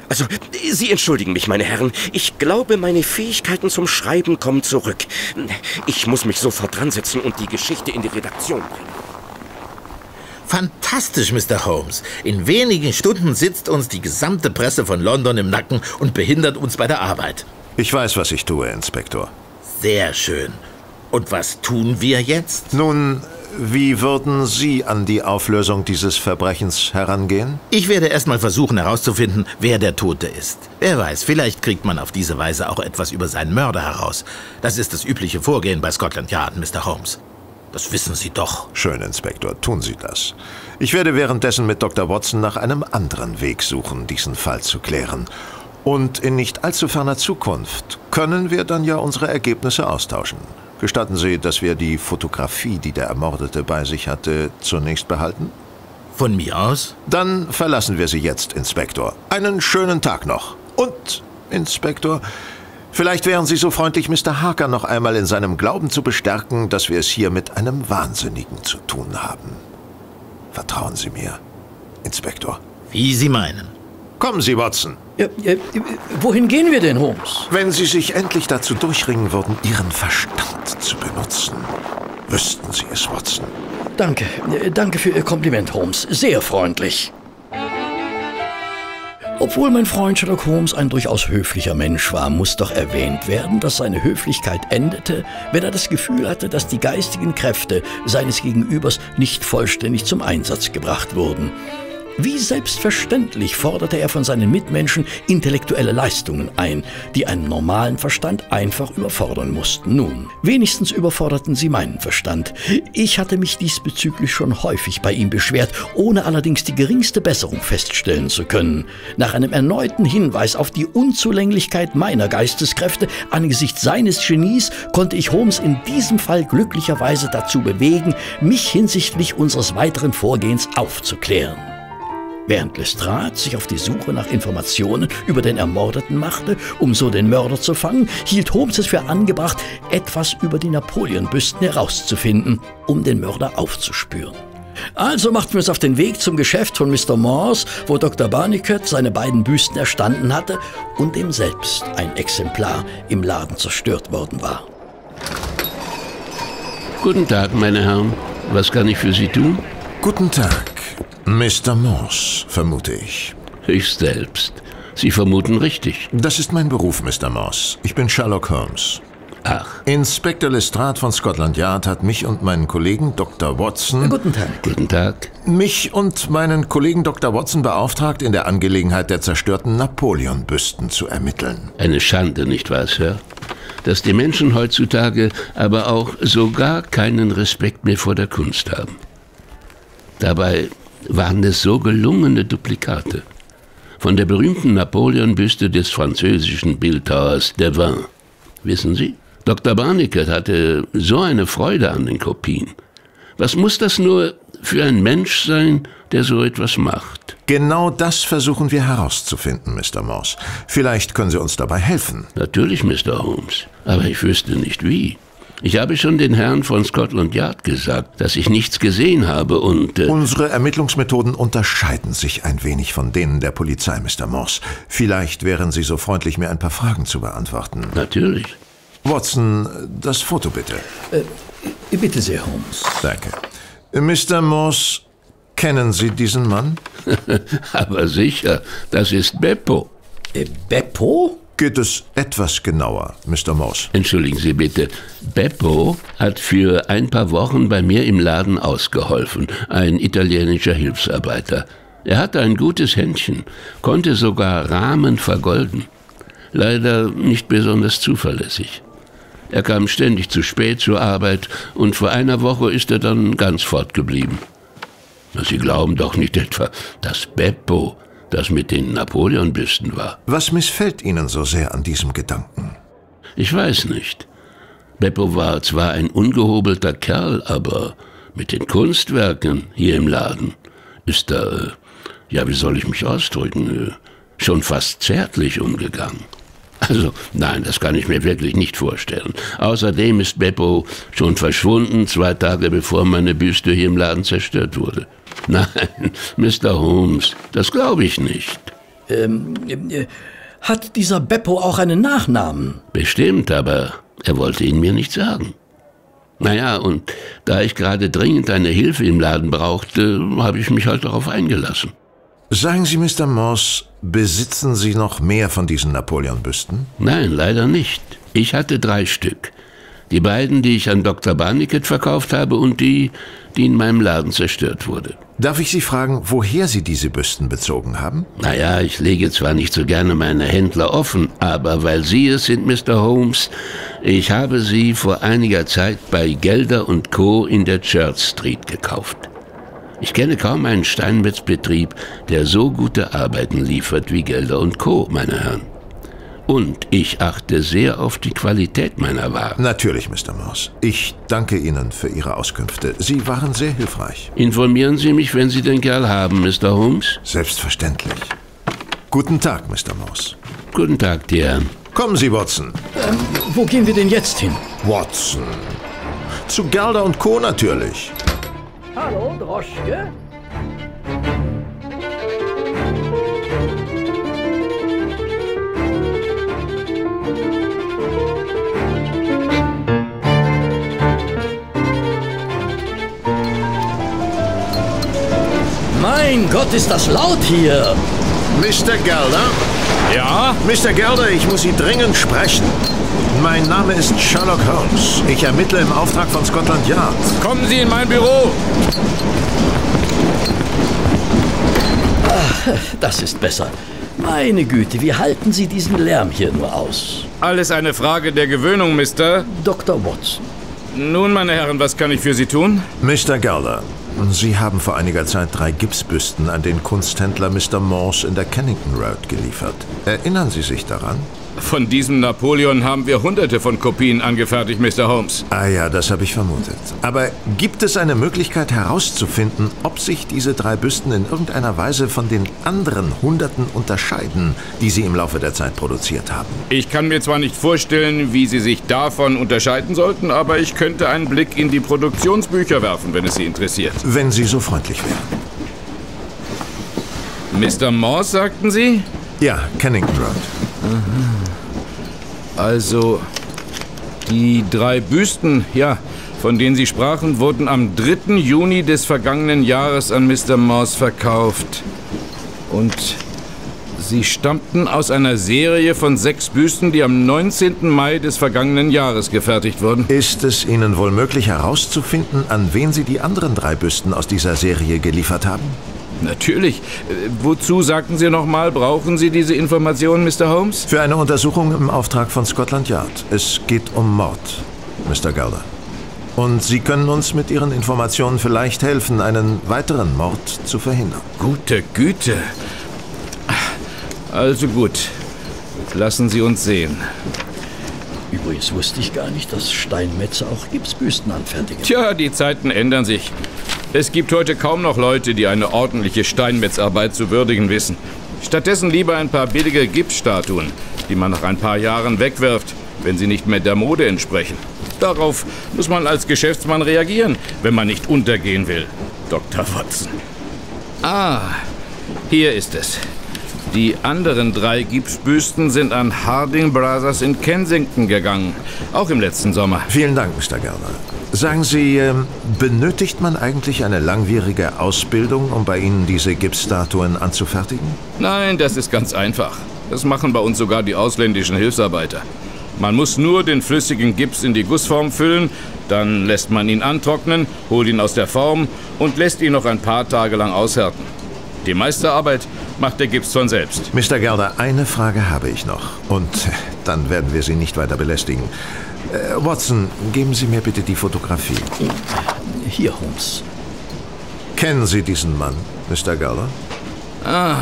Also, Sie entschuldigen mich, meine Herren. Ich glaube, meine Fähigkeiten zum Schreiben kommen zurück. Ich muss mich sofort dran setzen und die Geschichte in die Redaktion bringen. Fantastisch, Mr. Holmes. In wenigen Stunden sitzt uns die gesamte Presse von London im Nacken und behindert uns bei der Arbeit. Ich weiß, was ich tue, Inspektor. Sehr schön. Und was tun wir jetzt? Nun, wie würden Sie an die Auflösung dieses Verbrechens herangehen? Ich werde erstmal versuchen herauszufinden, wer der Tote ist. Wer weiß, vielleicht kriegt man auf diese Weise auch etwas über seinen Mörder heraus. Das ist das übliche Vorgehen bei Scotland Yard, Mr. Holmes. Das wissen Sie doch. Schön, Inspektor, tun Sie das. Ich werde währenddessen mit Dr. Watson nach einem anderen Weg suchen, diesen Fall zu klären. Und in nicht allzu ferner Zukunft können wir dann ja unsere Ergebnisse austauschen. Gestatten Sie, dass wir die Fotografie, die der Ermordete bei sich hatte, zunächst behalten? Von mir aus? Dann verlassen wir Sie jetzt, Inspektor. Einen schönen Tag noch. Und, Inspektor, Vielleicht wären Sie so freundlich, Mr. Harker noch einmal in seinem Glauben zu bestärken, dass wir es hier mit einem Wahnsinnigen zu tun haben. Vertrauen Sie mir, Inspektor. Wie Sie meinen. Kommen Sie, Watson. Ja, ja, wohin gehen wir denn, Holmes? Wenn Sie sich endlich dazu durchringen würden, Ihren Verstand zu benutzen, wüssten Sie es, Watson. Danke. Danke für Ihr Kompliment, Holmes. Sehr freundlich. Obwohl mein Freund Sherlock Holmes ein durchaus höflicher Mensch war, muss doch erwähnt werden, dass seine Höflichkeit endete, wenn er das Gefühl hatte, dass die geistigen Kräfte seines Gegenübers nicht vollständig zum Einsatz gebracht wurden. Wie selbstverständlich forderte er von seinen Mitmenschen intellektuelle Leistungen ein, die einen normalen Verstand einfach überfordern mussten. Nun, wenigstens überforderten sie meinen Verstand. Ich hatte mich diesbezüglich schon häufig bei ihm beschwert, ohne allerdings die geringste Besserung feststellen zu können. Nach einem erneuten Hinweis auf die Unzulänglichkeit meiner Geisteskräfte angesichts seines Genies konnte ich Holmes in diesem Fall glücklicherweise dazu bewegen, mich hinsichtlich unseres weiteren Vorgehens aufzuklären. Während Lestrade sich auf die Suche nach Informationen über den Ermordeten machte, um so den Mörder zu fangen, hielt Holmes es für angebracht, etwas über die Napoleonbüsten herauszufinden, um den Mörder aufzuspüren. Also machten wir uns auf den Weg zum Geschäft von Mr. Morse, wo Dr. Barnicott seine beiden Büsten erstanden hatte und dem selbst ein Exemplar im Laden zerstört worden war. Guten Tag, meine Herren. Was kann ich für Sie tun? Guten Tag. Mr. Morse, vermute ich. Ich selbst. Sie vermuten richtig. Das ist mein Beruf, Mr. Morse. Ich bin Sherlock Holmes. Ach. Inspektor Lestrade von Scotland Yard hat mich und meinen Kollegen Dr. Watson. Guten Tag. Guten Tag. Mich und meinen Kollegen Dr. Watson beauftragt, in der Angelegenheit der zerstörten Napoleon-Büsten zu ermitteln. Eine Schande, nicht wahr, Sir? Dass die Menschen heutzutage aber auch sogar keinen Respekt mehr vor der Kunst haben. Dabei waren es so gelungene Duplikate. Von der berühmten Napoleon-Büste des französischen Bildhauers Devin. Wissen Sie? Dr. Barnicket hatte so eine Freude an den Kopien. Was muss das nur für ein Mensch sein, der so etwas macht? Genau das versuchen wir herauszufinden, Mr. Morse. Vielleicht können Sie uns dabei helfen. Natürlich, Mr. Holmes. Aber ich wüsste nicht wie. Ich habe schon den Herrn von Scotland Yard gesagt, dass ich nichts gesehen habe und... Äh Unsere Ermittlungsmethoden unterscheiden sich ein wenig von denen der Polizei, Mr. Morse. Vielleicht wären Sie so freundlich, mir ein paar Fragen zu beantworten. Natürlich. Watson, das Foto bitte. Äh, bitte sehr, Holmes. Danke. Mr. Morse, kennen Sie diesen Mann? [LAUGHS] Aber sicher, das ist Beppo. Äh, Beppo? Geht es etwas genauer, Mr. Morse? Entschuldigen Sie bitte. Beppo hat für ein paar Wochen bei mir im Laden ausgeholfen, ein italienischer Hilfsarbeiter. Er hatte ein gutes Händchen, konnte sogar Rahmen vergolden. Leider nicht besonders zuverlässig. Er kam ständig zu spät zur Arbeit und vor einer Woche ist er dann ganz fortgeblieben. Sie glauben doch nicht etwa, dass Beppo das mit den Napoleon-Büsten war. Was missfällt Ihnen so sehr an diesem Gedanken? Ich weiß nicht. Beppo war zwar ein ungehobelter Kerl, aber mit den Kunstwerken hier im Laden ist er, ja, wie soll ich mich ausdrücken, schon fast zärtlich umgegangen. Also, nein, das kann ich mir wirklich nicht vorstellen. Außerdem ist Beppo schon verschwunden, zwei Tage bevor meine Büste hier im Laden zerstört wurde. [LAUGHS] Nein, Mr. Holmes, das glaube ich nicht. Ähm, äh, hat dieser Beppo auch einen Nachnamen? Bestimmt, aber er wollte ihn mir nicht sagen. Naja, und da ich gerade dringend eine Hilfe im Laden brauchte, habe ich mich halt darauf eingelassen. Sagen Sie, Mr. Moss, besitzen Sie noch mehr von diesen Napoleon-Büsten? Nein, leider nicht. Ich hatte drei Stück. Die beiden, die ich an Dr. Barniket verkauft habe und die, die in meinem Laden zerstört wurde. Darf ich Sie fragen, woher Sie diese Büsten bezogen haben? Naja, ich lege zwar nicht so gerne meine Händler offen, aber weil Sie es sind, Mr. Holmes, ich habe sie vor einiger Zeit bei Gelder und Co. in der Church Street gekauft. Ich kenne kaum einen Steinmetzbetrieb, der so gute Arbeiten liefert wie Gelder und Co., meine Herren. Und ich achte sehr auf die Qualität meiner Waren. Natürlich, Mr. Morse. Ich danke Ihnen für Ihre Auskünfte. Sie waren sehr hilfreich. Informieren Sie mich, wenn Sie den Kerl haben, Mr. Holmes? Selbstverständlich. Guten Tag, Mr. Morse. Guten Tag, Herren. Kommen Sie, Watson. Ähm, wo gehen wir denn jetzt hin? Watson. Zu Gelder und Co. natürlich. Hallo, Droschke? Mein Gott, ist das laut hier! Mr. Gelder? Ja? Mr. Gelder, ich muss Sie dringend sprechen. Mein Name ist Sherlock Holmes. Ich ermittle im Auftrag von Scotland Yard. Kommen Sie in mein Büro. Ach, das ist besser. Meine Güte, wie halten Sie diesen Lärm hier nur aus? Alles eine Frage der Gewöhnung, Mister. Dr. Watson. Nun, meine Herren, was kann ich für Sie tun? Mr. Gelder, Sie haben vor einiger Zeit drei Gipsbüsten an den Kunsthändler Mr. Morse in der Kennington Road geliefert. Erinnern Sie sich daran? Von diesem Napoleon haben wir hunderte von Kopien angefertigt, Mr. Holmes. Ah ja, das habe ich vermutet. Aber gibt es eine Möglichkeit herauszufinden, ob sich diese drei Büsten in irgendeiner Weise von den anderen Hunderten unterscheiden, die Sie im Laufe der Zeit produziert haben? Ich kann mir zwar nicht vorstellen, wie Sie sich davon unterscheiden sollten, aber ich könnte einen Blick in die Produktionsbücher werfen, wenn es Sie interessiert. Wenn Sie so freundlich wären. Mr. Morse, sagten Sie? Ja, Kennington Road. Also, die drei Büsten, ja, von denen Sie sprachen, wurden am 3. Juni des vergangenen Jahres an Mr. Morse verkauft. Und sie stammten aus einer Serie von sechs Büsten, die am 19. Mai des vergangenen Jahres gefertigt wurden. Ist es Ihnen wohl möglich herauszufinden, an wen Sie die anderen drei Büsten aus dieser Serie geliefert haben? Natürlich. Äh, wozu, sagten Sie nochmal, brauchen Sie diese Informationen, Mr. Holmes? Für eine Untersuchung im Auftrag von Scotland Yard. Es geht um Mord, Mr. Gelder. Und Sie können uns mit Ihren Informationen vielleicht helfen, einen weiteren Mord zu verhindern. Gute Güte. Also gut. Lassen Sie uns sehen. Übrigens wusste ich gar nicht, dass Steinmetze auch Gipsbüsten anfertigen. Tja, die Zeiten ändern sich. Es gibt heute kaum noch Leute, die eine ordentliche Steinmetzarbeit zu würdigen wissen. Stattdessen lieber ein paar billige Gipsstatuen, die man nach ein paar Jahren wegwirft, wenn sie nicht mehr der Mode entsprechen. Darauf muss man als Geschäftsmann reagieren, wenn man nicht untergehen will, Dr. Watson. Ah, hier ist es. Die anderen drei Gipsbüsten sind an Harding Brothers in Kensington gegangen, auch im letzten Sommer. Vielen Dank, Mr. Gerner. Sagen Sie, ähm, benötigt man eigentlich eine langwierige Ausbildung, um bei Ihnen diese Gipsstatuen anzufertigen? Nein, das ist ganz einfach. Das machen bei uns sogar die ausländischen Hilfsarbeiter. Man muss nur den flüssigen Gips in die Gussform füllen, dann lässt man ihn antrocknen, holt ihn aus der Form und lässt ihn noch ein paar Tage lang aushärten. Die meiste Arbeit macht der Gips von selbst. Mr. Gelder, eine Frage habe ich noch. Und dann werden wir Sie nicht weiter belästigen. Äh, Watson, geben Sie mir bitte die Fotografie. Hier, Holmes. Kennen Sie diesen Mann, Mr. Geller? Ah,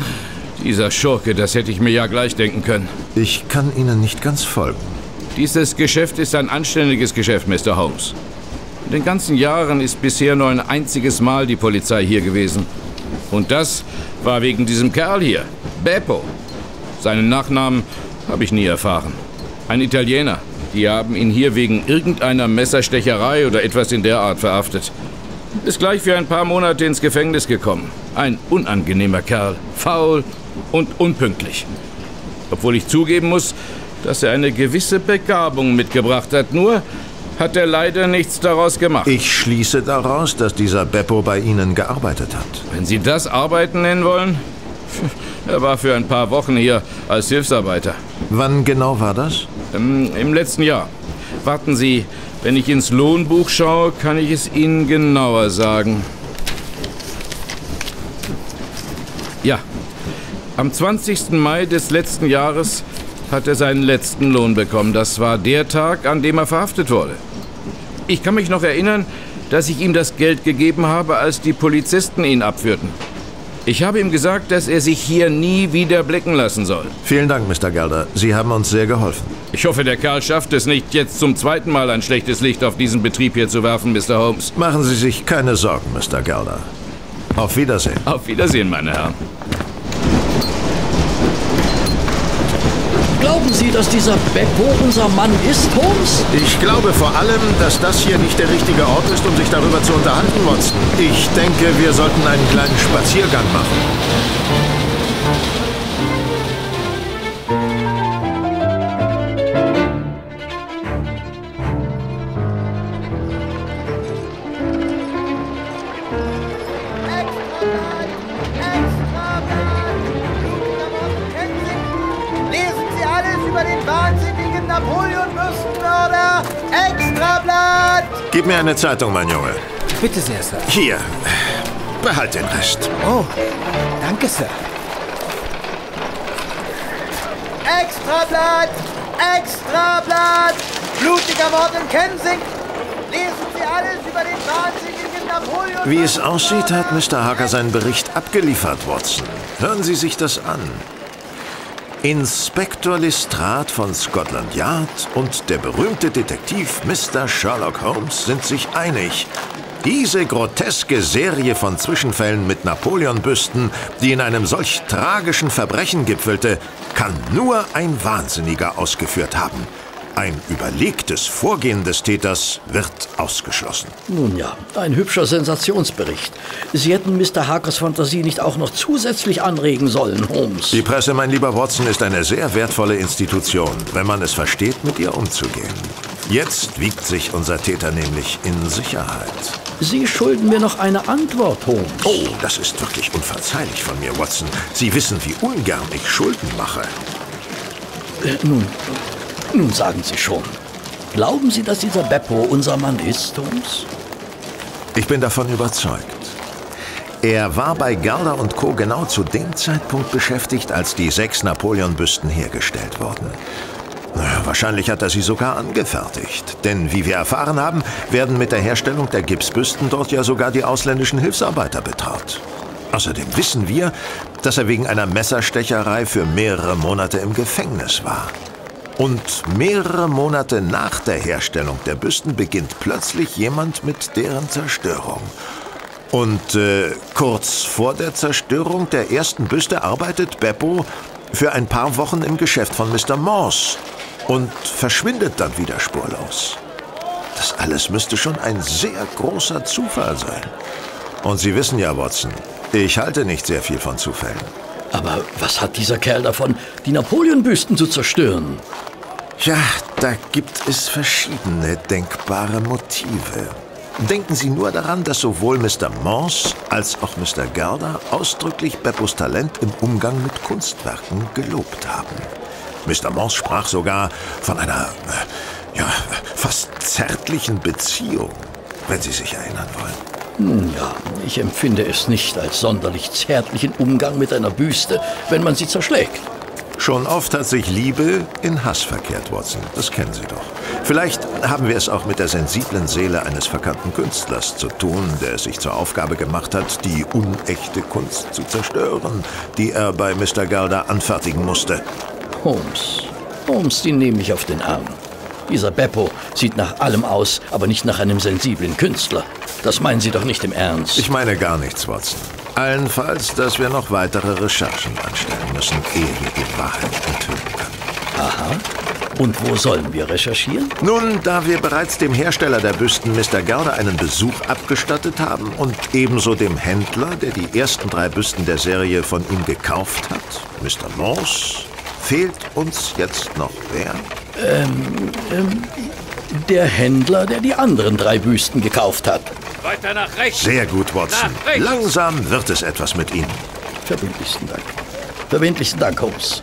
[LAUGHS] dieser Schurke, das hätte ich mir ja gleich denken können. Ich kann Ihnen nicht ganz folgen. Dieses Geschäft ist ein anständiges Geschäft, Mr. Holmes. In den ganzen Jahren ist bisher nur ein einziges Mal die Polizei hier gewesen. Und das war wegen diesem Kerl hier, Beppo. Seinen Nachnamen habe ich nie erfahren. Ein Italiener. Die haben ihn hier wegen irgendeiner Messerstecherei oder etwas in der Art verhaftet. Ist gleich für ein paar Monate ins Gefängnis gekommen. Ein unangenehmer Kerl. Faul und unpünktlich. Obwohl ich zugeben muss, dass er eine gewisse Begabung mitgebracht hat. Nur hat er leider nichts daraus gemacht. Ich schließe daraus, dass dieser Beppo bei Ihnen gearbeitet hat. Wenn Sie das Arbeiten nennen wollen? [LAUGHS] Er war für ein paar Wochen hier als Hilfsarbeiter. Wann genau war das? Im, Im letzten Jahr. Warten Sie, wenn ich ins Lohnbuch schaue, kann ich es Ihnen genauer sagen. Ja, am 20. Mai des letzten Jahres hat er seinen letzten Lohn bekommen. Das war der Tag, an dem er verhaftet wurde. Ich kann mich noch erinnern, dass ich ihm das Geld gegeben habe, als die Polizisten ihn abführten. Ich habe ihm gesagt, dass er sich hier nie wieder blicken lassen soll. Vielen Dank, Mr. Gelder. Sie haben uns sehr geholfen. Ich hoffe, der Kerl schafft es nicht, jetzt zum zweiten Mal ein schlechtes Licht auf diesen Betrieb hier zu werfen, Mr. Holmes. Machen Sie sich keine Sorgen, Mr. Gelder. Auf Wiedersehen. Auf Wiedersehen, meine Herren. Glauben Sie, dass dieser Beppo unser Mann ist, Holmes? Ich glaube vor allem, dass das hier nicht der richtige Ort ist, um sich darüber zu unterhalten, Watson. Ich denke, wir sollten einen kleinen Spaziergang machen. Gib mir eine Zeitung, mein Junge. Bitte sehr, Sir. Hier. Behalt den Rest. Oh, danke, Sir. Extrablatt! Extrablatt! Blutiger Mord in Kensington. Lesen Sie alles über den wahnsinnigen Napoleon. Wie es aussieht, hat Mr. Harker seinen Bericht abgeliefert, Watson. Hören Sie sich das an. Inspektor Lestrade von Scotland Yard und der berühmte Detektiv Mr. Sherlock Holmes sind sich einig. Diese groteske Serie von Zwischenfällen mit Napoleon-Büsten, die in einem solch tragischen Verbrechen gipfelte, kann nur ein Wahnsinniger ausgeführt haben. Ein überlegtes Vorgehen des Täters wird ausgeschlossen. Nun ja, ein hübscher Sensationsbericht. Sie hätten Mr. Harkers Fantasie nicht auch noch zusätzlich anregen sollen, Holmes. Die Presse, mein lieber Watson, ist eine sehr wertvolle Institution, wenn man es versteht, mit ihr umzugehen. Jetzt wiegt sich unser Täter nämlich in Sicherheit. Sie schulden mir noch eine Antwort, Holmes. Oh, das ist wirklich unverzeihlich von mir, Watson. Sie wissen, wie ungern ich Schulden mache. Äh, nun, nun sagen Sie schon. Glauben Sie, dass dieser Beppo unser Mann ist, Holmes? Ich bin davon überzeugt. Er war bei Gerda und Co. genau zu dem Zeitpunkt beschäftigt, als die sechs Napoleon-Büsten hergestellt wurden. Wahrscheinlich hat er sie sogar angefertigt. Denn wie wir erfahren haben, werden mit der Herstellung der Gipsbüsten dort ja sogar die ausländischen Hilfsarbeiter betraut. Außerdem wissen wir, dass er wegen einer Messerstecherei für mehrere Monate im Gefängnis war. Und mehrere Monate nach der Herstellung der Büsten beginnt plötzlich jemand mit deren Zerstörung. Und äh, kurz vor der Zerstörung der ersten Büste arbeitet Beppo für ein paar Wochen im Geschäft von Mr. Morse und verschwindet dann wieder spurlos. Das alles müsste schon ein sehr großer Zufall sein. Und Sie wissen ja, Watson, ich halte nicht sehr viel von Zufällen. Aber was hat dieser Kerl davon, die Napoleon-Büsten zu zerstören? Ja, da gibt es verschiedene denkbare Motive. Denken Sie nur daran, dass sowohl Mr. Morse als auch Mr. Gerda ausdrücklich Beppos Talent im Umgang mit Kunstwerken gelobt haben. Mr. Morse sprach sogar von einer, äh, ja, fast zärtlichen Beziehung, wenn Sie sich erinnern wollen. Ja, ich empfinde es nicht als sonderlich zärtlichen Umgang mit einer Büste, wenn man sie zerschlägt. Schon oft hat sich Liebe in Hass verkehrt, Watson. Das kennen Sie doch. Vielleicht haben wir es auch mit der sensiblen Seele eines verkannten Künstlers zu tun, der es sich zur Aufgabe gemacht hat, die unechte Kunst zu zerstören, die er bei Mr. Gelder anfertigen musste. Holmes. Holmes, den nehme ich auf den Arm. Dieser Beppo sieht nach allem aus, aber nicht nach einem sensiblen Künstler. Das meinen Sie doch nicht im Ernst. Ich meine gar nichts, Watson. Allenfalls, dass wir noch weitere Recherchen anstellen müssen, ehe wir die Wahrheit enthüllen können. Aha. Und wo sollen wir recherchieren? Nun, da wir bereits dem Hersteller der Büsten Mr. Gerder einen Besuch abgestattet haben und ebenso dem Händler, der die ersten drei Büsten der Serie von ihm gekauft hat, Mr. Morse, fehlt uns jetzt noch wer? Ähm, ähm, der Händler, der die anderen drei Büsten gekauft hat. Weiter nach rechts. Sehr gut, Watson. Langsam wird es etwas mit Ihnen. Verbindlichsten Dank. Verbindlichsten Dank, Holmes.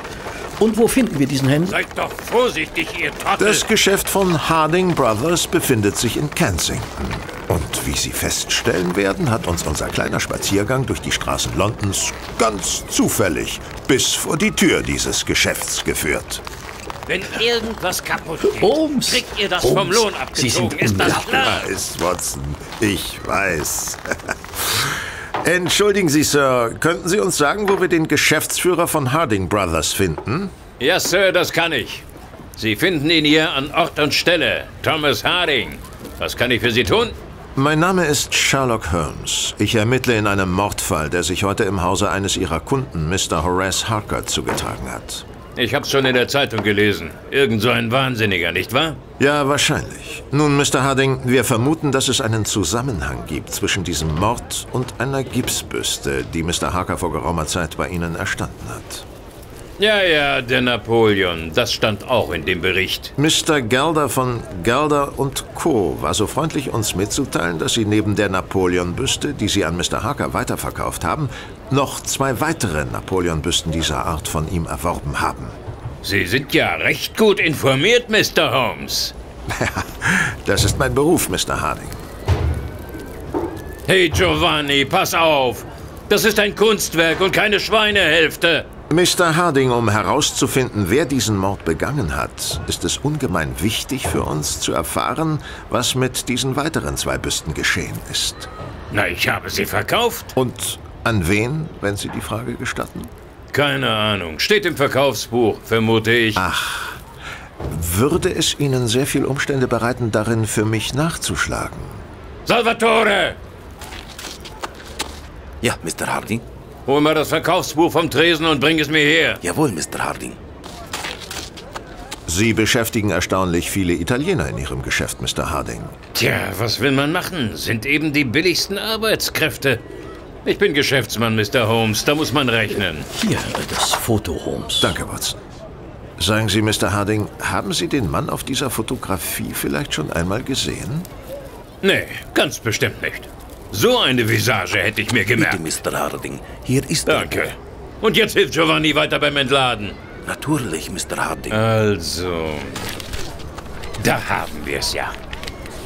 Und wo finden wir diesen Händler? Seid doch vorsichtig, ihr Trottel. Das Geschäft von Harding Brothers befindet sich in Kensington. Und wie Sie feststellen werden, hat uns unser kleiner Spaziergang durch die Straßen Londons ganz zufällig bis vor die Tür dieses Geschäfts geführt. Wenn irgendwas kaputt geht, Holmes. kriegt ihr das Holmes, vom Lohn Sie sind abgezogen. Ist das klar? Weiß, Watson, ich weiß. [LAUGHS] Entschuldigen Sie, Sir, könnten Sie uns sagen, wo wir den Geschäftsführer von Harding Brothers finden? Ja, Sir, das kann ich. Sie finden ihn hier an Ort und Stelle. Thomas Harding. Was kann ich für Sie tun? Mein Name ist Sherlock Holmes. Ich ermittle in einem Mordfall, der sich heute im Hause eines Ihrer Kunden, Mr. Horace Harker, zugetragen hat. Ich hab's schon in der Zeitung gelesen. Irgend so ein Wahnsinniger, nicht wahr? Ja, wahrscheinlich. Nun, Mr. Harding, wir vermuten, dass es einen Zusammenhang gibt zwischen diesem Mord und einer Gipsbüste, die Mr. Harker vor geraumer Zeit bei Ihnen erstanden hat. Ja, ja, der Napoleon. Das stand auch in dem Bericht. Mr. Gelder von Gelder und Co. war so freundlich, uns mitzuteilen, dass Sie neben der Napoleon-Büste, die Sie an Mr. Harker weiterverkauft haben, noch zwei weitere Napoleon-Büsten dieser Art von ihm erworben haben. Sie sind ja recht gut informiert, Mr. Holmes. Das ist mein Beruf, Mr. Harding. Hey, Giovanni, pass auf. Das ist ein Kunstwerk und keine Schweinehälfte. Mr. Harding, um herauszufinden, wer diesen Mord begangen hat, ist es ungemein wichtig für uns zu erfahren, was mit diesen weiteren zwei Büsten geschehen ist. Na, ich habe sie verkauft. Und an wen, wenn Sie die Frage gestatten? Keine Ahnung. Steht im Verkaufsbuch, vermute ich. Würde es Ihnen sehr viel Umstände bereiten, darin für mich nachzuschlagen? Salvatore! Ja, Mr. Harding? Hol mal das Verkaufsbuch vom Tresen und bring es mir her. Jawohl, Mr. Harding. Sie beschäftigen erstaunlich viele Italiener in Ihrem Geschäft, Mr. Harding. Tja, was will man machen? Sind eben die billigsten Arbeitskräfte. Ich bin Geschäftsmann, Mr. Holmes. Da muss man rechnen. Hier, das Foto, Holmes. Danke, Watson. Sagen Sie, Mr. Harding, haben Sie den Mann auf dieser Fotografie vielleicht schon einmal gesehen? Nee, ganz bestimmt nicht. So eine Visage hätte ich mir Bitte, gemerkt. Mr. Harding. Hier ist er. Danke. Und jetzt hilft Giovanni weiter beim Entladen. Natürlich, Mr. Harding. Also, da haben wir es ja.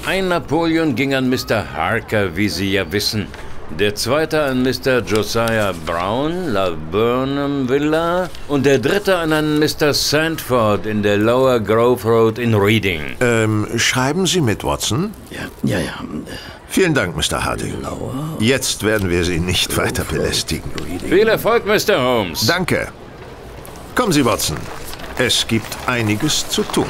Ein Napoleon ging an Mr. Harker, wie Sie ja wissen. Der zweite an Mr. Josiah Brown, La Burnham Villa. Und der dritte an einen Mr. Sandford in der Lower Grove Road in Reading. Ähm, schreiben Sie mit, Watson? Ja, ja, ja. Vielen Dank, Mr. Harding. Jetzt werden wir Sie nicht weiter belästigen. Viel Erfolg, Mr. Holmes. Danke. Kommen Sie, Watson. Es gibt einiges zu tun.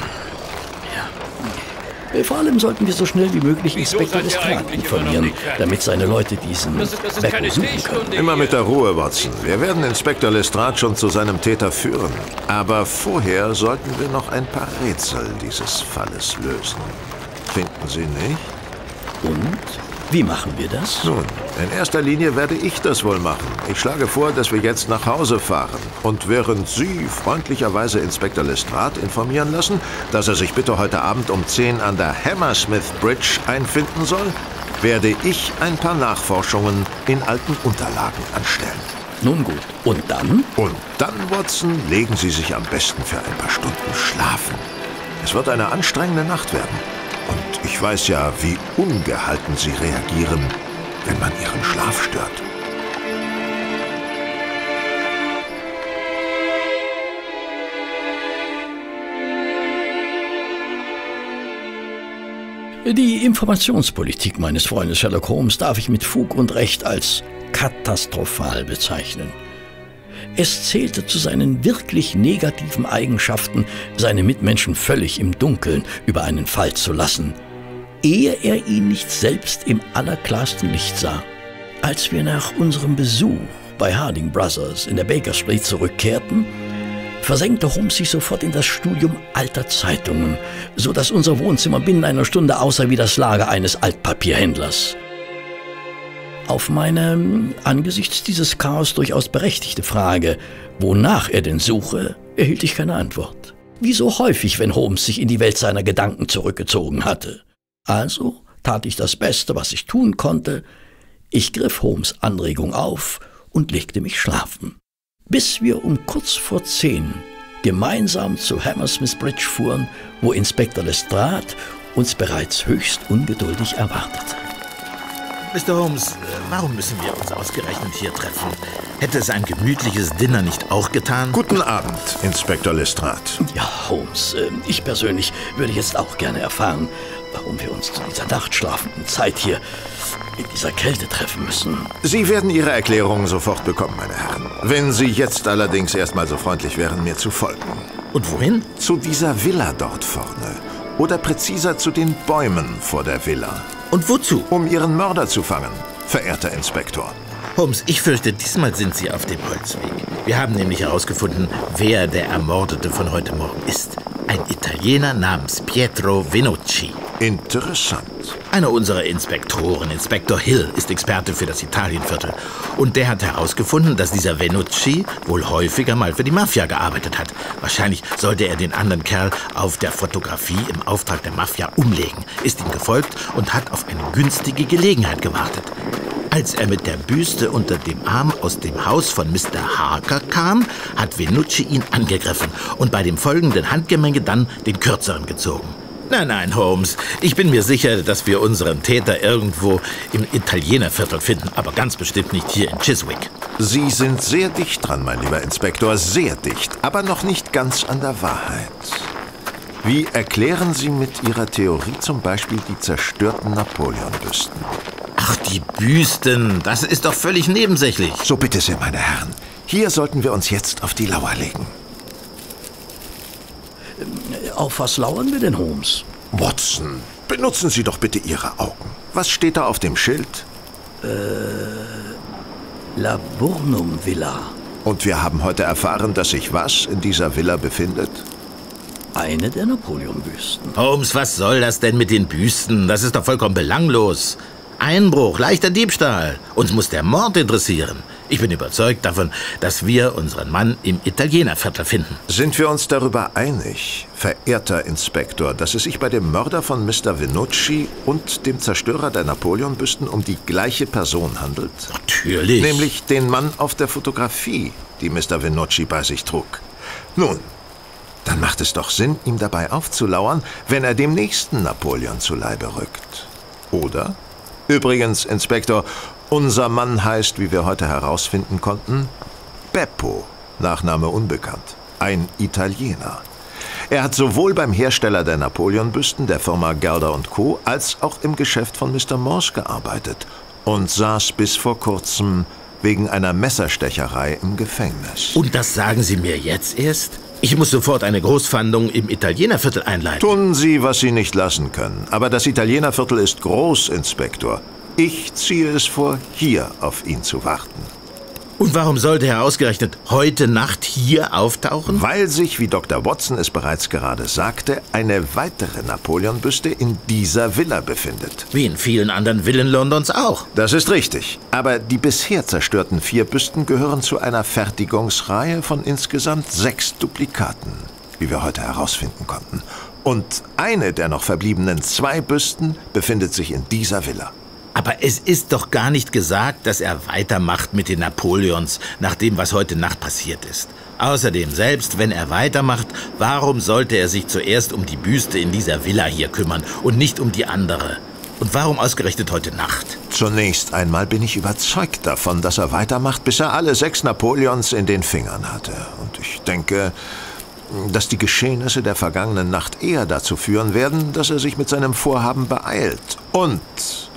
Vor allem sollten wir so schnell wie möglich Inspektor Lestrade informieren, damit seine Leute diesen keine suchen können. Immer mit der Ruhe, Watson. Wir werden Inspektor Lestrade schon zu seinem Täter führen. Aber vorher sollten wir noch ein paar Rätsel dieses Falles lösen. Finden Sie nicht? Und? Wie machen wir das? Nun, in erster Linie werde ich das wohl machen. Ich schlage vor, dass wir jetzt nach Hause fahren. Und während Sie freundlicherweise Inspektor Lestrade informieren lassen, dass er sich bitte heute Abend um 10 an der Hammersmith Bridge einfinden soll, werde ich ein paar Nachforschungen in alten Unterlagen anstellen. Nun gut. Und dann? Und dann, Watson, legen Sie sich am besten für ein paar Stunden schlafen. Es wird eine anstrengende Nacht werden. Ich weiß ja, wie ungehalten sie reagieren, wenn man ihren Schlaf stört. Die Informationspolitik meines Freundes Sherlock Holmes darf ich mit Fug und Recht als katastrophal bezeichnen. Es zählte zu seinen wirklich negativen Eigenschaften, seine Mitmenschen völlig im Dunkeln über einen Fall zu lassen – ehe er ihn nicht selbst im allerklarsten Licht sah. Als wir nach unserem Besuch bei Harding Brothers in der Baker Street zurückkehrten, versenkte Holmes sich sofort in das Studium alter Zeitungen, so dass unser Wohnzimmer binnen einer Stunde aussah wie das Lager eines Altpapierhändlers. Auf meine hm, angesichts dieses Chaos durchaus berechtigte Frage, wonach er denn suche, erhielt ich keine Antwort. Wie so häufig, wenn Holmes sich in die Welt seiner Gedanken zurückgezogen hatte. Also tat ich das Beste, was ich tun konnte. Ich griff Holmes Anregung auf und legte mich schlafen bis wir um kurz vor zehn gemeinsam zu Hammersmith Bridge fuhren, wo Inspektor Lestrade uns bereits höchst ungeduldig erwartete. Mr. Holmes, warum müssen wir uns ausgerechnet hier treffen? Hätte es ein gemütliches Dinner nicht auch getan? Guten Abend, Inspektor Lestrade. Ja, Holmes, äh, ich persönlich würde jetzt auch gerne erfahren, warum wir uns zu dieser nachtschlafenden Zeit hier in dieser Kälte treffen müssen. Sie werden Ihre Erklärung sofort bekommen, meine Herren. Wenn Sie jetzt allerdings erstmal so freundlich wären, mir zu folgen. Und wohin? Zu dieser Villa dort vorne. Oder präziser zu den Bäumen vor der Villa. Und wozu? Um Ihren Mörder zu fangen, verehrter Inspektor. Holmes, ich fürchte, diesmal sind Sie auf dem Holzweg. Wir haben nämlich herausgefunden, wer der Ermordete von heute Morgen ist. Ein Italiener namens Pietro Venucci. Interessant. Einer unserer Inspektoren, Inspektor Hill, ist Experte für das Italienviertel. Und der hat herausgefunden, dass dieser Venucci wohl häufiger mal für die Mafia gearbeitet hat. Wahrscheinlich sollte er den anderen Kerl auf der Fotografie im Auftrag der Mafia umlegen, ist ihm gefolgt und hat auf eine günstige Gelegenheit gewartet. Als er mit der Büste unter dem Arm aus dem Haus von Mr. Harker kam, hat Venucci ihn angegriffen und bei dem folgenden Handgemenge dann den Kürzeren gezogen. Nein, nein, Holmes. Ich bin mir sicher, dass wir unseren Täter irgendwo im Italienerviertel finden, aber ganz bestimmt nicht hier in Chiswick. Sie sind sehr dicht dran, mein lieber Inspektor, sehr dicht, aber noch nicht ganz an der Wahrheit. Wie erklären Sie mit Ihrer Theorie zum Beispiel die zerstörten Napoleon-Büsten? Ach, die Büsten, das ist doch völlig nebensächlich. So bitte sehr, meine Herren. Hier sollten wir uns jetzt auf die Lauer legen. Auf was lauern wir denn, Holmes? Watson, benutzen Sie doch bitte Ihre Augen. Was steht da auf dem Schild? Äh, Laburnum Villa. Und wir haben heute erfahren, dass sich was in dieser Villa befindet? Eine der Napoleon-Büsten. Holmes, was soll das denn mit den Büsten? Das ist doch vollkommen belanglos. Einbruch, leichter Diebstahl. Uns muss der Mord interessieren. Ich bin überzeugt davon, dass wir unseren Mann im Italienerviertel finden. Sind wir uns darüber einig, verehrter Inspektor, dass es sich bei dem Mörder von Mr. Venucci und dem Zerstörer der Napoleonbüsten um die gleiche Person handelt? Natürlich. Nämlich den Mann auf der Fotografie, die Mr. Venucci bei sich trug. Nun, dann macht es doch Sinn, ihm dabei aufzulauern, wenn er dem nächsten Napoleon zu Leibe rückt. Oder? Übrigens, Inspektor, unser Mann heißt, wie wir heute herausfinden konnten, Beppo, Nachname unbekannt, ein Italiener. Er hat sowohl beim Hersteller der Napoleonbüsten, der Firma Gerda Co., als auch im Geschäft von Mr. Morse gearbeitet und saß bis vor kurzem wegen einer Messerstecherei im Gefängnis. Und das sagen Sie mir jetzt erst? Ich muss sofort eine Großfahndung im Italienerviertel einleiten. Tun Sie, was Sie nicht lassen können. Aber das Italienerviertel ist groß, Inspektor. Ich ziehe es vor, hier auf ihn zu warten. Und warum sollte er ausgerechnet heute Nacht hier auftauchen? Weil sich, wie Dr. Watson es bereits gerade sagte, eine weitere Napoleonbüste in dieser Villa befindet. Wie in vielen anderen Villen Londons auch. Das ist richtig. Aber die bisher zerstörten vier Büsten gehören zu einer Fertigungsreihe von insgesamt sechs Duplikaten, wie wir heute herausfinden konnten. Und eine der noch verbliebenen zwei Büsten befindet sich in dieser Villa. Aber es ist doch gar nicht gesagt, dass er weitermacht mit den Napoleons, nach dem, was heute Nacht passiert ist. Außerdem, selbst wenn er weitermacht, warum sollte er sich zuerst um die Büste in dieser Villa hier kümmern und nicht um die andere? Und warum ausgerechnet heute Nacht? Zunächst einmal bin ich überzeugt davon, dass er weitermacht, bis er alle sechs Napoleons in den Fingern hatte. Und ich denke, dass die Geschehnisse der vergangenen Nacht eher dazu führen werden, dass er sich mit seinem Vorhaben beeilt. Und,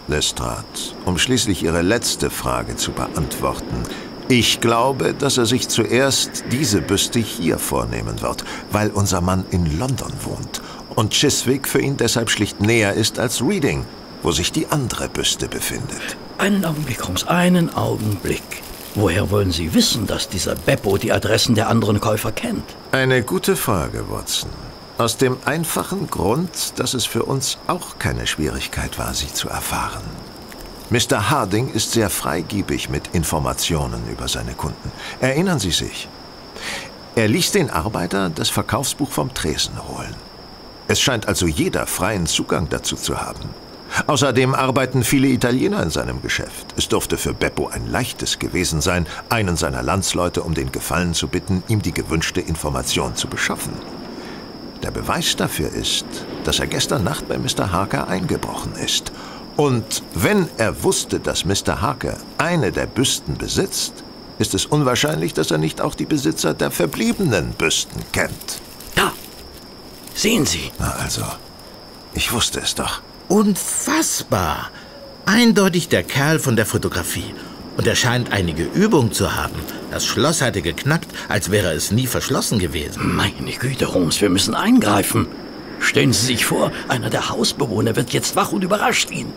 Lestrade, um schließlich Ihre letzte Frage zu beantworten, ich glaube, dass er sich zuerst diese Büste hier vornehmen wird, weil unser Mann in London wohnt und Chiswick für ihn deshalb schlicht näher ist als Reading, wo sich die andere Büste befindet. Einen Augenblick, Holmes, einen Augenblick. Woher wollen Sie wissen, dass dieser Beppo die Adressen der anderen Käufer kennt? Eine gute Frage, Watson. Aus dem einfachen Grund, dass es für uns auch keine Schwierigkeit war, sie zu erfahren. Mr. Harding ist sehr freigebig mit Informationen über seine Kunden. Erinnern Sie sich? Er ließ den Arbeiter das Verkaufsbuch vom Tresen holen. Es scheint also jeder freien Zugang dazu zu haben. Außerdem arbeiten viele Italiener in seinem Geschäft. Es dürfte für Beppo ein leichtes gewesen sein, einen seiner Landsleute um den Gefallen zu bitten, ihm die gewünschte Information zu beschaffen. Der Beweis dafür ist, dass er gestern Nacht bei Mr. Harker eingebrochen ist und wenn er wusste, dass Mr. Harker eine der Büsten besitzt, ist es unwahrscheinlich, dass er nicht auch die Besitzer der verbliebenen Büsten kennt. Da! Sehen Sie! Na also, ich wusste es doch. Unfassbar! Eindeutig der Kerl von der Fotografie. Und er scheint einige Übung zu haben. Das Schloss hatte geknackt, als wäre es nie verschlossen gewesen. Meine Güte, Holmes, wir müssen eingreifen. Stellen Sie sich vor, einer der Hausbewohner wird jetzt wach und überrascht ihn.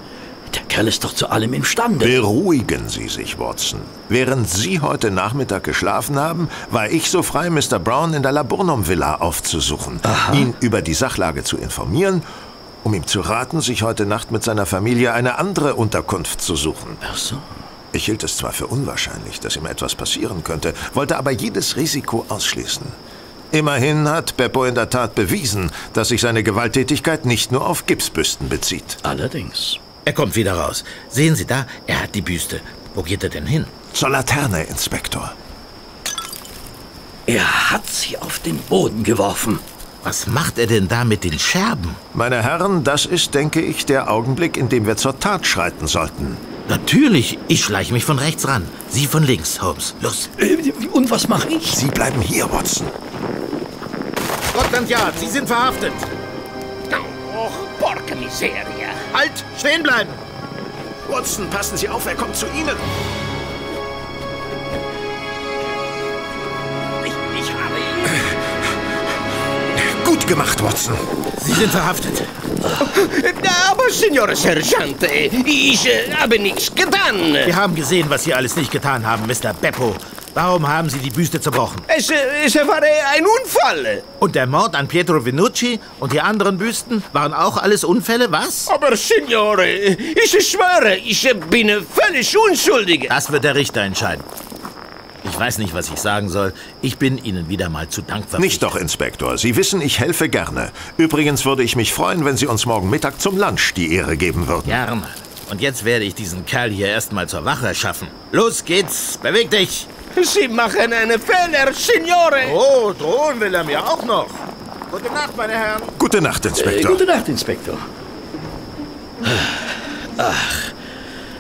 Der Kerl ist doch zu allem imstande. Beruhigen Sie sich, Watson. Während Sie heute Nachmittag geschlafen haben, war ich so frei, Mr. Brown in der Laburnum-Villa aufzusuchen, Aha. ihn über die Sachlage zu informieren, um ihm zu raten, sich heute Nacht mit seiner Familie eine andere Unterkunft zu suchen. Ach so. Ich hielt es zwar für unwahrscheinlich, dass ihm etwas passieren könnte, wollte aber jedes Risiko ausschließen. Immerhin hat Beppo in der Tat bewiesen, dass sich seine Gewalttätigkeit nicht nur auf Gipsbüsten bezieht. Allerdings. Er kommt wieder raus. Sehen Sie da, er hat die Büste. Wo geht er denn hin? Zur Laterne, Inspektor. Er hat sie auf den Boden geworfen. Was macht er denn da mit den Scherben? Meine Herren, das ist, denke ich, der Augenblick, in dem wir zur Tat schreiten sollten. Natürlich, ich schleiche mich von rechts ran. Sie von links, Holmes. Los. Äh, Und was mache ich? Sie bleiben hier, Watson. Scotland Yard, Sie sind verhaftet. Och, porca miseria. Halt, stehen bleiben. Watson, passen Sie auf, er kommt zu Ihnen. Ich, ich habe... Gut gemacht, Watson. Sie sind verhaftet. Aber, Signore Sergeante, ich äh, habe nichts getan. Wir haben gesehen, was Sie alles nicht getan haben, Mr. Beppo. Warum haben Sie die Büste zerbrochen? Es, äh, es war äh, ein Unfall. Und der Mord an Pietro Venucci und die anderen Büsten waren auch alles Unfälle, was? Aber, Signore, ich schwöre, ich bin völlig unschuldig. Das wird der Richter entscheiden. Ich weiß nicht, was ich sagen soll. Ich bin Ihnen wieder mal zu Dank verpflichtet. Nicht doch, Inspektor. Sie wissen, ich helfe gerne. Übrigens würde ich mich freuen, wenn Sie uns morgen Mittag zum Lunch die Ehre geben würden. Gerne. Und jetzt werde ich diesen Kerl hier erstmal zur Wache schaffen. Los geht's, beweg dich! Sie machen einen Fehler, Signore. Oh, drohen will er mir auch noch. Gute Nacht, meine Herren. Gute Nacht, Äh, Inspektor. gute Nacht, Inspektor. Ach,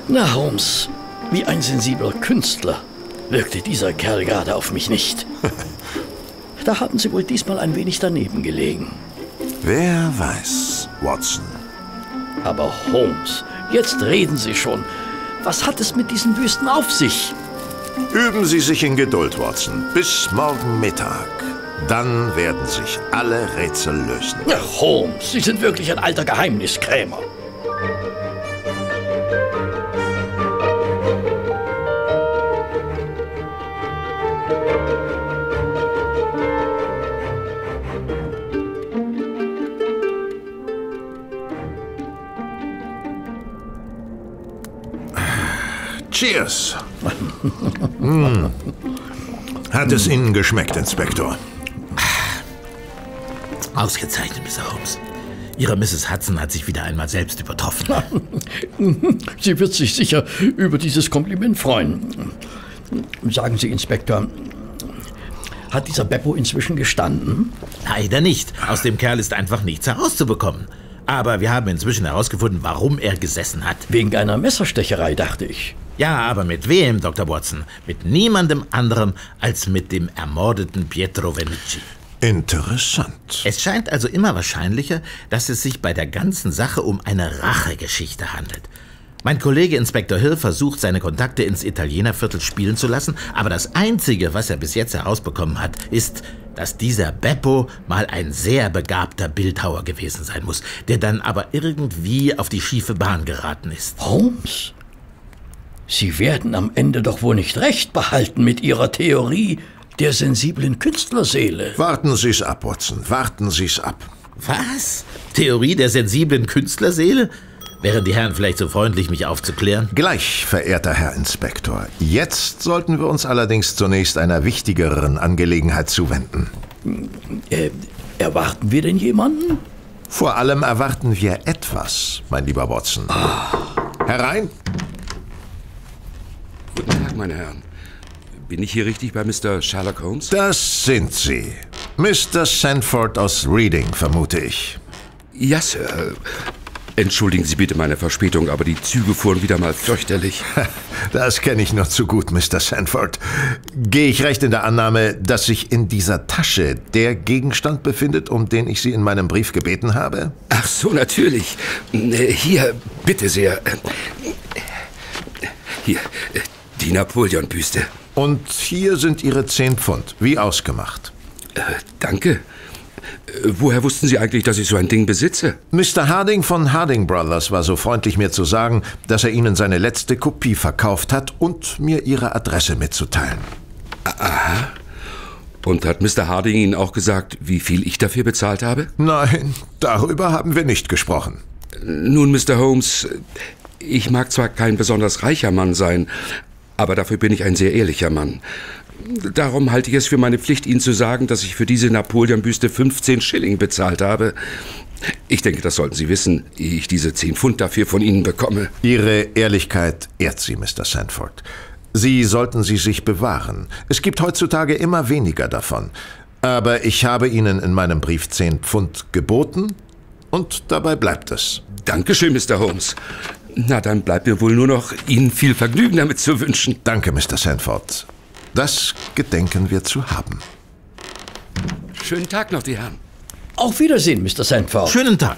na Holmes, wie ein sensibler Künstler wirkte dieser Kerl gerade auf mich nicht. [LAUGHS] Da haben Sie wohl diesmal ein wenig daneben gelegen. Wer weiß, Watson. Aber Holmes, jetzt reden Sie schon. Was hat es mit diesen Wüsten auf sich? Üben Sie sich in Geduld, Watson. Bis morgen Mittag. Dann werden sich alle Rätsel lösen. Ja, Holmes, Sie sind wirklich ein alter Geheimniskrämer. Cheers. Hm. Hat es Ihnen geschmeckt, Inspektor? Ausgezeichnet, Mr. Holmes. Ihre Mrs. Hudson hat sich wieder einmal selbst übertroffen. [LAUGHS] Sie wird sich sicher über dieses Kompliment freuen. Sagen Sie, Inspektor, hat dieser Beppo inzwischen gestanden? Leider nicht. Aus dem Kerl ist einfach nichts herauszubekommen. Aber wir haben inzwischen herausgefunden, warum er gesessen hat. Wegen einer Messerstecherei, dachte ich. Ja, aber mit wem, Dr. Watson? Mit niemandem anderem als mit dem ermordeten Pietro Venucci. Interessant. Es scheint also immer wahrscheinlicher, dass es sich bei der ganzen Sache um eine Rachegeschichte handelt. Mein Kollege Inspektor Hill versucht, seine Kontakte ins Italienerviertel spielen zu lassen, aber das Einzige, was er bis jetzt herausbekommen hat, ist, dass dieser Beppo mal ein sehr begabter Bildhauer gewesen sein muss, der dann aber irgendwie auf die schiefe Bahn geraten ist. Holmes? Sie werden am Ende doch wohl nicht recht behalten mit Ihrer Theorie der sensiblen Künstlerseele. Warten Sie's ab, Watson. Warten Sie's ab. Was? Theorie der sensiblen Künstlerseele? Wären die Herren vielleicht so freundlich, mich aufzuklären? Gleich, verehrter Herr Inspektor. Jetzt sollten wir uns allerdings zunächst einer wichtigeren Angelegenheit zuwenden. Äh, erwarten wir denn jemanden? Vor allem erwarten wir etwas, mein lieber Watson. Herein. Guten Tag, meine Herren. Bin ich hier richtig bei Mr. Sherlock Holmes? Das sind Sie. Mr. Sanford aus Reading, vermute ich. Ja, Sir. Entschuldigen Sie bitte meine Verspätung, aber die Züge fuhren wieder mal fürchterlich. [LAUGHS] Das kenne ich nur zu gut, Mr. Sanford. Gehe ich recht in der Annahme, dass sich in dieser Tasche der Gegenstand befindet, um den ich Sie in meinem Brief gebeten habe? Ach so, natürlich. Äh, Hier, bitte sehr. Hier, äh, die Napoleon-Büste. Und hier sind Ihre zehn Pfund, wie ausgemacht. Äh, danke. Äh, Woher wussten Sie eigentlich, dass ich so ein Ding besitze? Mr. Harding von Harding Brothers war so freundlich, mir zu sagen, dass er Ihnen seine letzte Kopie verkauft hat und mir Ihre Adresse mitzuteilen. Aha. Und hat Mr. Harding Ihnen auch gesagt, wie viel ich dafür bezahlt habe? Nein, darüber haben wir nicht gesprochen. Nun, Mr. Holmes, ich mag zwar kein besonders reicher Mann sein, aber dafür bin ich ein sehr ehrlicher Mann. Darum halte ich es für meine Pflicht, Ihnen zu sagen, dass ich für diese Napoleon-Büste 15 Schilling bezahlt habe. Ich denke, das sollten Sie wissen, ehe ich diese 10 Pfund dafür von Ihnen bekomme. Ihre Ehrlichkeit ehrt Sie, Mr. Sanford. Sie sollten sie sich bewahren. Es gibt heutzutage immer weniger davon. Aber ich habe Ihnen in meinem Brief 10 Pfund geboten und dabei bleibt es. Dankeschön, Mr. Holmes. Na, dann bleibt mir wohl nur noch, Ihnen viel Vergnügen damit zu wünschen. Danke, Mr. Sanford. Das gedenken wir zu haben. Schönen Tag noch, die Herren. Auf Wiedersehen, Mr. Sanford. Schönen Tag.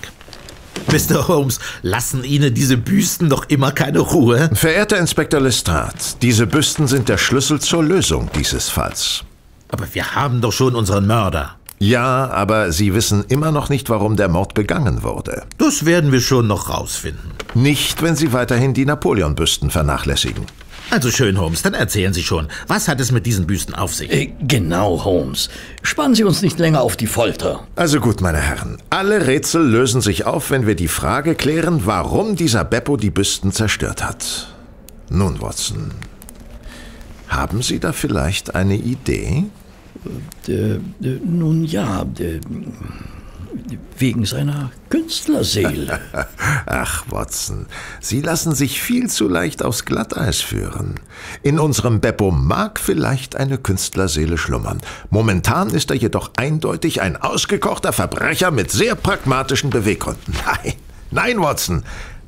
Mr. Holmes, lassen Ihnen diese Büsten doch immer keine Ruhe? Verehrter Inspektor Lestrade, diese Büsten sind der Schlüssel zur Lösung dieses Falls. Aber wir haben doch schon unseren Mörder. Ja, aber Sie wissen immer noch nicht, warum der Mord begangen wurde. Das werden wir schon noch rausfinden. Nicht, wenn Sie weiterhin die Napoleon-Büsten vernachlässigen. Also schön, Holmes, dann erzählen Sie schon. Was hat es mit diesen Büsten auf sich? Äh, genau, Holmes. Spannen Sie uns nicht länger auf die Folter. Also gut, meine Herren. Alle Rätsel lösen sich auf, wenn wir die Frage klären, warum dieser Beppo die Büsten zerstört hat. Nun, Watson, haben Sie da vielleicht eine Idee? Äh, äh, nun ja, äh, wegen seiner Künstlerseele. [LAUGHS] Ach, Watson, Sie lassen sich viel zu leicht aufs Glatteis führen. In unserem Beppo mag vielleicht eine Künstlerseele schlummern. Momentan ist er jedoch eindeutig ein ausgekochter Verbrecher mit sehr pragmatischen Beweggründen. [LAUGHS] Nein, nein, Watson.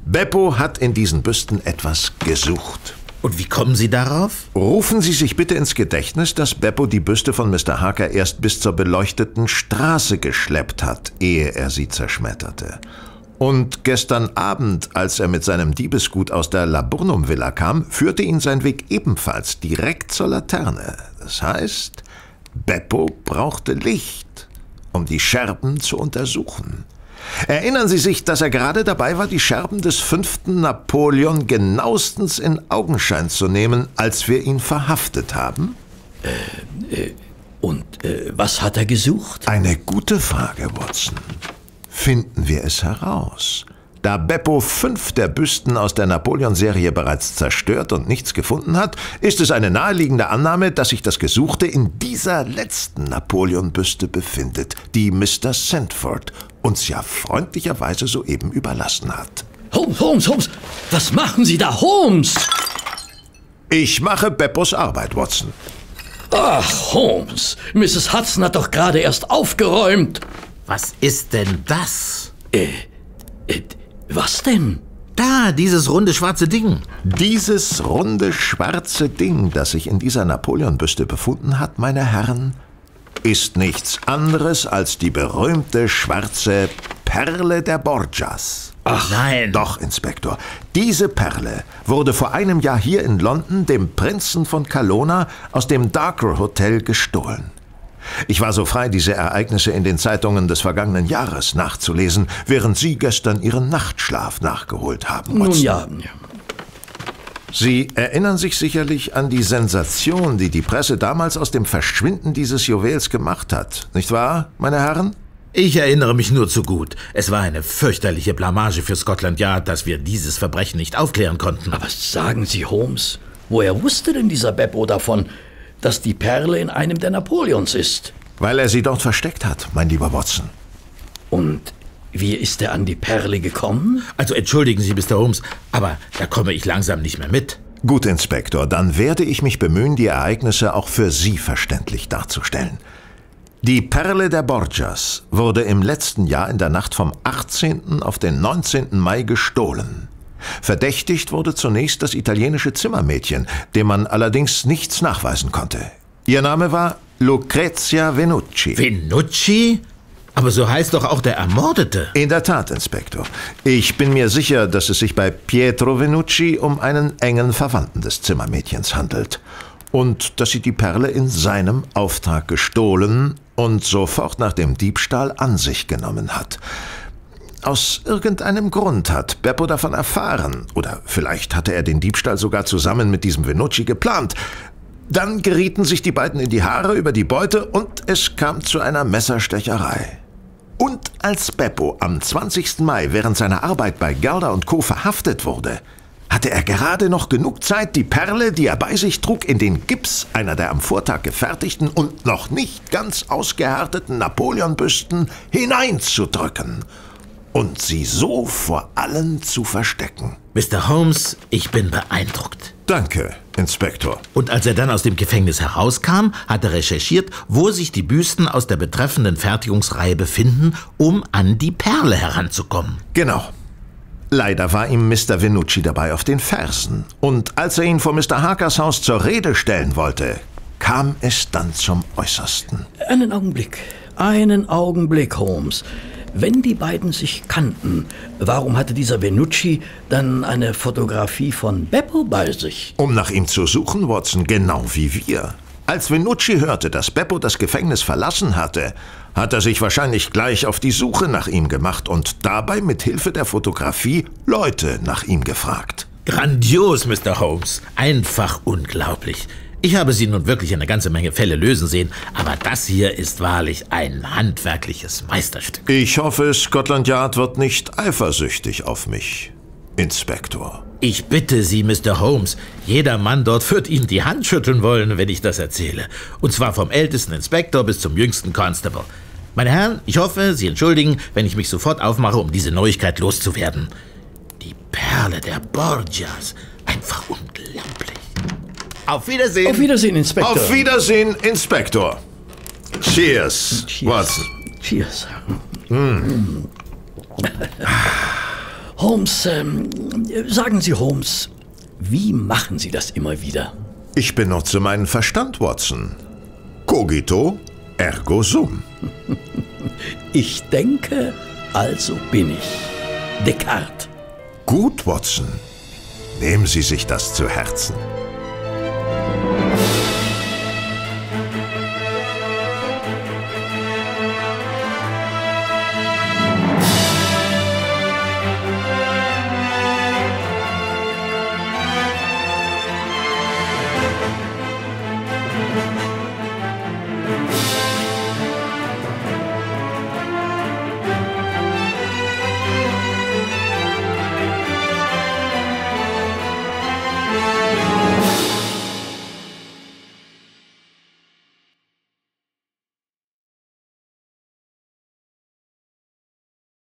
Beppo hat in diesen Büsten etwas gesucht. Und wie kommen Sie darauf? Rufen Sie sich bitte ins Gedächtnis, dass Beppo die Büste von Mr. Harker erst bis zur beleuchteten Straße geschleppt hat, ehe er sie zerschmetterte. Und gestern Abend, als er mit seinem Diebesgut aus der Laburnum-Villa kam, führte ihn sein Weg ebenfalls direkt zur Laterne. Das heißt, Beppo brauchte Licht, um die Scherben zu untersuchen. Erinnern Sie sich, dass er gerade dabei war, die Scherben des fünften Napoleon genauestens in Augenschein zu nehmen, als wir ihn verhaftet haben? Äh, äh, und äh, was hat er gesucht? Eine gute Frage, Watson. Finden wir es heraus. Da Beppo fünf der Büsten aus der Napoleon-Serie bereits zerstört und nichts gefunden hat, ist es eine naheliegende Annahme, dass sich das Gesuchte in dieser letzten Napoleon-Büste befindet, die Mr. Sandford uns ja freundlicherweise soeben überlassen hat. Holmes, Holmes, Holmes, was machen Sie da, Holmes? Ich mache Beppos Arbeit, Watson. Ach, Holmes, Mrs. Hudson hat doch gerade erst aufgeräumt. Was ist denn das? Äh, äh, was denn? Da, dieses runde schwarze Ding. Dieses runde schwarze Ding, das sich in dieser Napoleon-Büste befunden hat, meine Herren, ist nichts anderes als die berühmte schwarze Perle der Borgias. Ach nein. Doch, Inspektor. Diese Perle wurde vor einem Jahr hier in London dem Prinzen von Kalona aus dem Darker Hotel gestohlen. Ich war so frei, diese Ereignisse in den Zeitungen des vergangenen Jahres nachzulesen, während Sie gestern Ihren Nachtschlaf nachgeholt haben. Nun ja, Sie erinnern sich sicherlich an die Sensation, die die Presse damals aus dem Verschwinden dieses Juwels gemacht hat. Nicht wahr, meine Herren? Ich erinnere mich nur zu gut. Es war eine fürchterliche Blamage für Scotland Yard, dass wir dieses Verbrechen nicht aufklären konnten. aber sagen Sie, Holmes, woher wusste denn dieser Beppo davon, dass die Perle in einem der Napoleons ist? Weil er sie dort versteckt hat, mein lieber Watson. Und wie ist er an die Perle gekommen? Also entschuldigen Sie, Mr. Holmes, aber da komme ich langsam nicht mehr mit. Gut, Inspektor, dann werde ich mich bemühen, die Ereignisse auch für Sie verständlich darzustellen. Die Perle der Borgias wurde im letzten Jahr in der Nacht vom 18. auf den 19. Mai gestohlen. Verdächtigt wurde zunächst das italienische Zimmermädchen, dem man allerdings nichts nachweisen konnte. Ihr Name war Lucrezia Venucci. Venucci? Aber so heißt doch auch der Ermordete. In der Tat, Inspektor. Ich bin mir sicher, dass es sich bei Pietro Venucci um einen engen Verwandten des Zimmermädchens handelt. Und dass sie die Perle in seinem Auftrag gestohlen und sofort nach dem Diebstahl an sich genommen hat. Aus irgendeinem Grund hat Beppo davon erfahren, oder vielleicht hatte er den Diebstahl sogar zusammen mit diesem Venucci geplant. Dann gerieten sich die beiden in die Haare über die Beute und es kam zu einer Messerstecherei. Und als Beppo am 20. Mai während seiner Arbeit bei Gerda und Co. verhaftet wurde, hatte er gerade noch genug Zeit, die Perle, die er bei sich trug, in den Gips einer der am Vortag gefertigten und noch nicht ganz ausgehärteten Napoleonbüsten hineinzudrücken und sie so vor allen zu verstecken. Mr. Holmes, ich bin beeindruckt. Danke, Inspektor. Und als er dann aus dem Gefängnis herauskam, hat er recherchiert, wo sich die Büsten aus der betreffenden Fertigungsreihe befinden, um an die Perle heranzukommen. Genau. Leider war ihm Mr. Venucci dabei auf den Fersen. Und als er ihn vor Mr. Harkers Haus zur Rede stellen wollte, kam es dann zum Äußersten. Einen Augenblick, einen Augenblick, Holmes. Wenn die beiden sich kannten, warum hatte dieser Venucci dann eine Fotografie von Beppo bei sich? Um nach ihm zu suchen, Watson, genau wie wir. Als Venucci hörte, dass Beppo das Gefängnis verlassen hatte, hat er sich wahrscheinlich gleich auf die Suche nach ihm gemacht und dabei mit Hilfe der Fotografie Leute nach ihm gefragt. Grandios, Mr. Holmes. Einfach unglaublich. Ich habe Sie nun wirklich eine ganze Menge Fälle lösen sehen, aber das hier ist wahrlich ein handwerkliches Meisterstück. Ich hoffe, Scotland Yard wird nicht eifersüchtig auf mich, Inspektor. Ich bitte Sie, Mr. Holmes, jeder Mann dort wird Ihnen die Hand schütteln wollen, wenn ich das erzähle. Und zwar vom ältesten Inspektor bis zum jüngsten Constable. Meine Herren, ich hoffe, Sie entschuldigen, wenn ich mich sofort aufmache, um diese Neuigkeit loszuwerden. Die Perle der Borgias. Einfach unglaublich. Auf Wiedersehen. Auf Wiedersehen, Inspektor. Auf Wiedersehen, Inspektor. Cheers, Watson. Cheers. Holmes, ähm, sagen Sie, Holmes, wie machen Sie das immer wieder? Ich benutze meinen Verstand, Watson. Cogito, ergo sum. [LAUGHS] Ich denke, also bin ich. Descartes. Gut, Watson. Nehmen Sie sich das zu Herzen.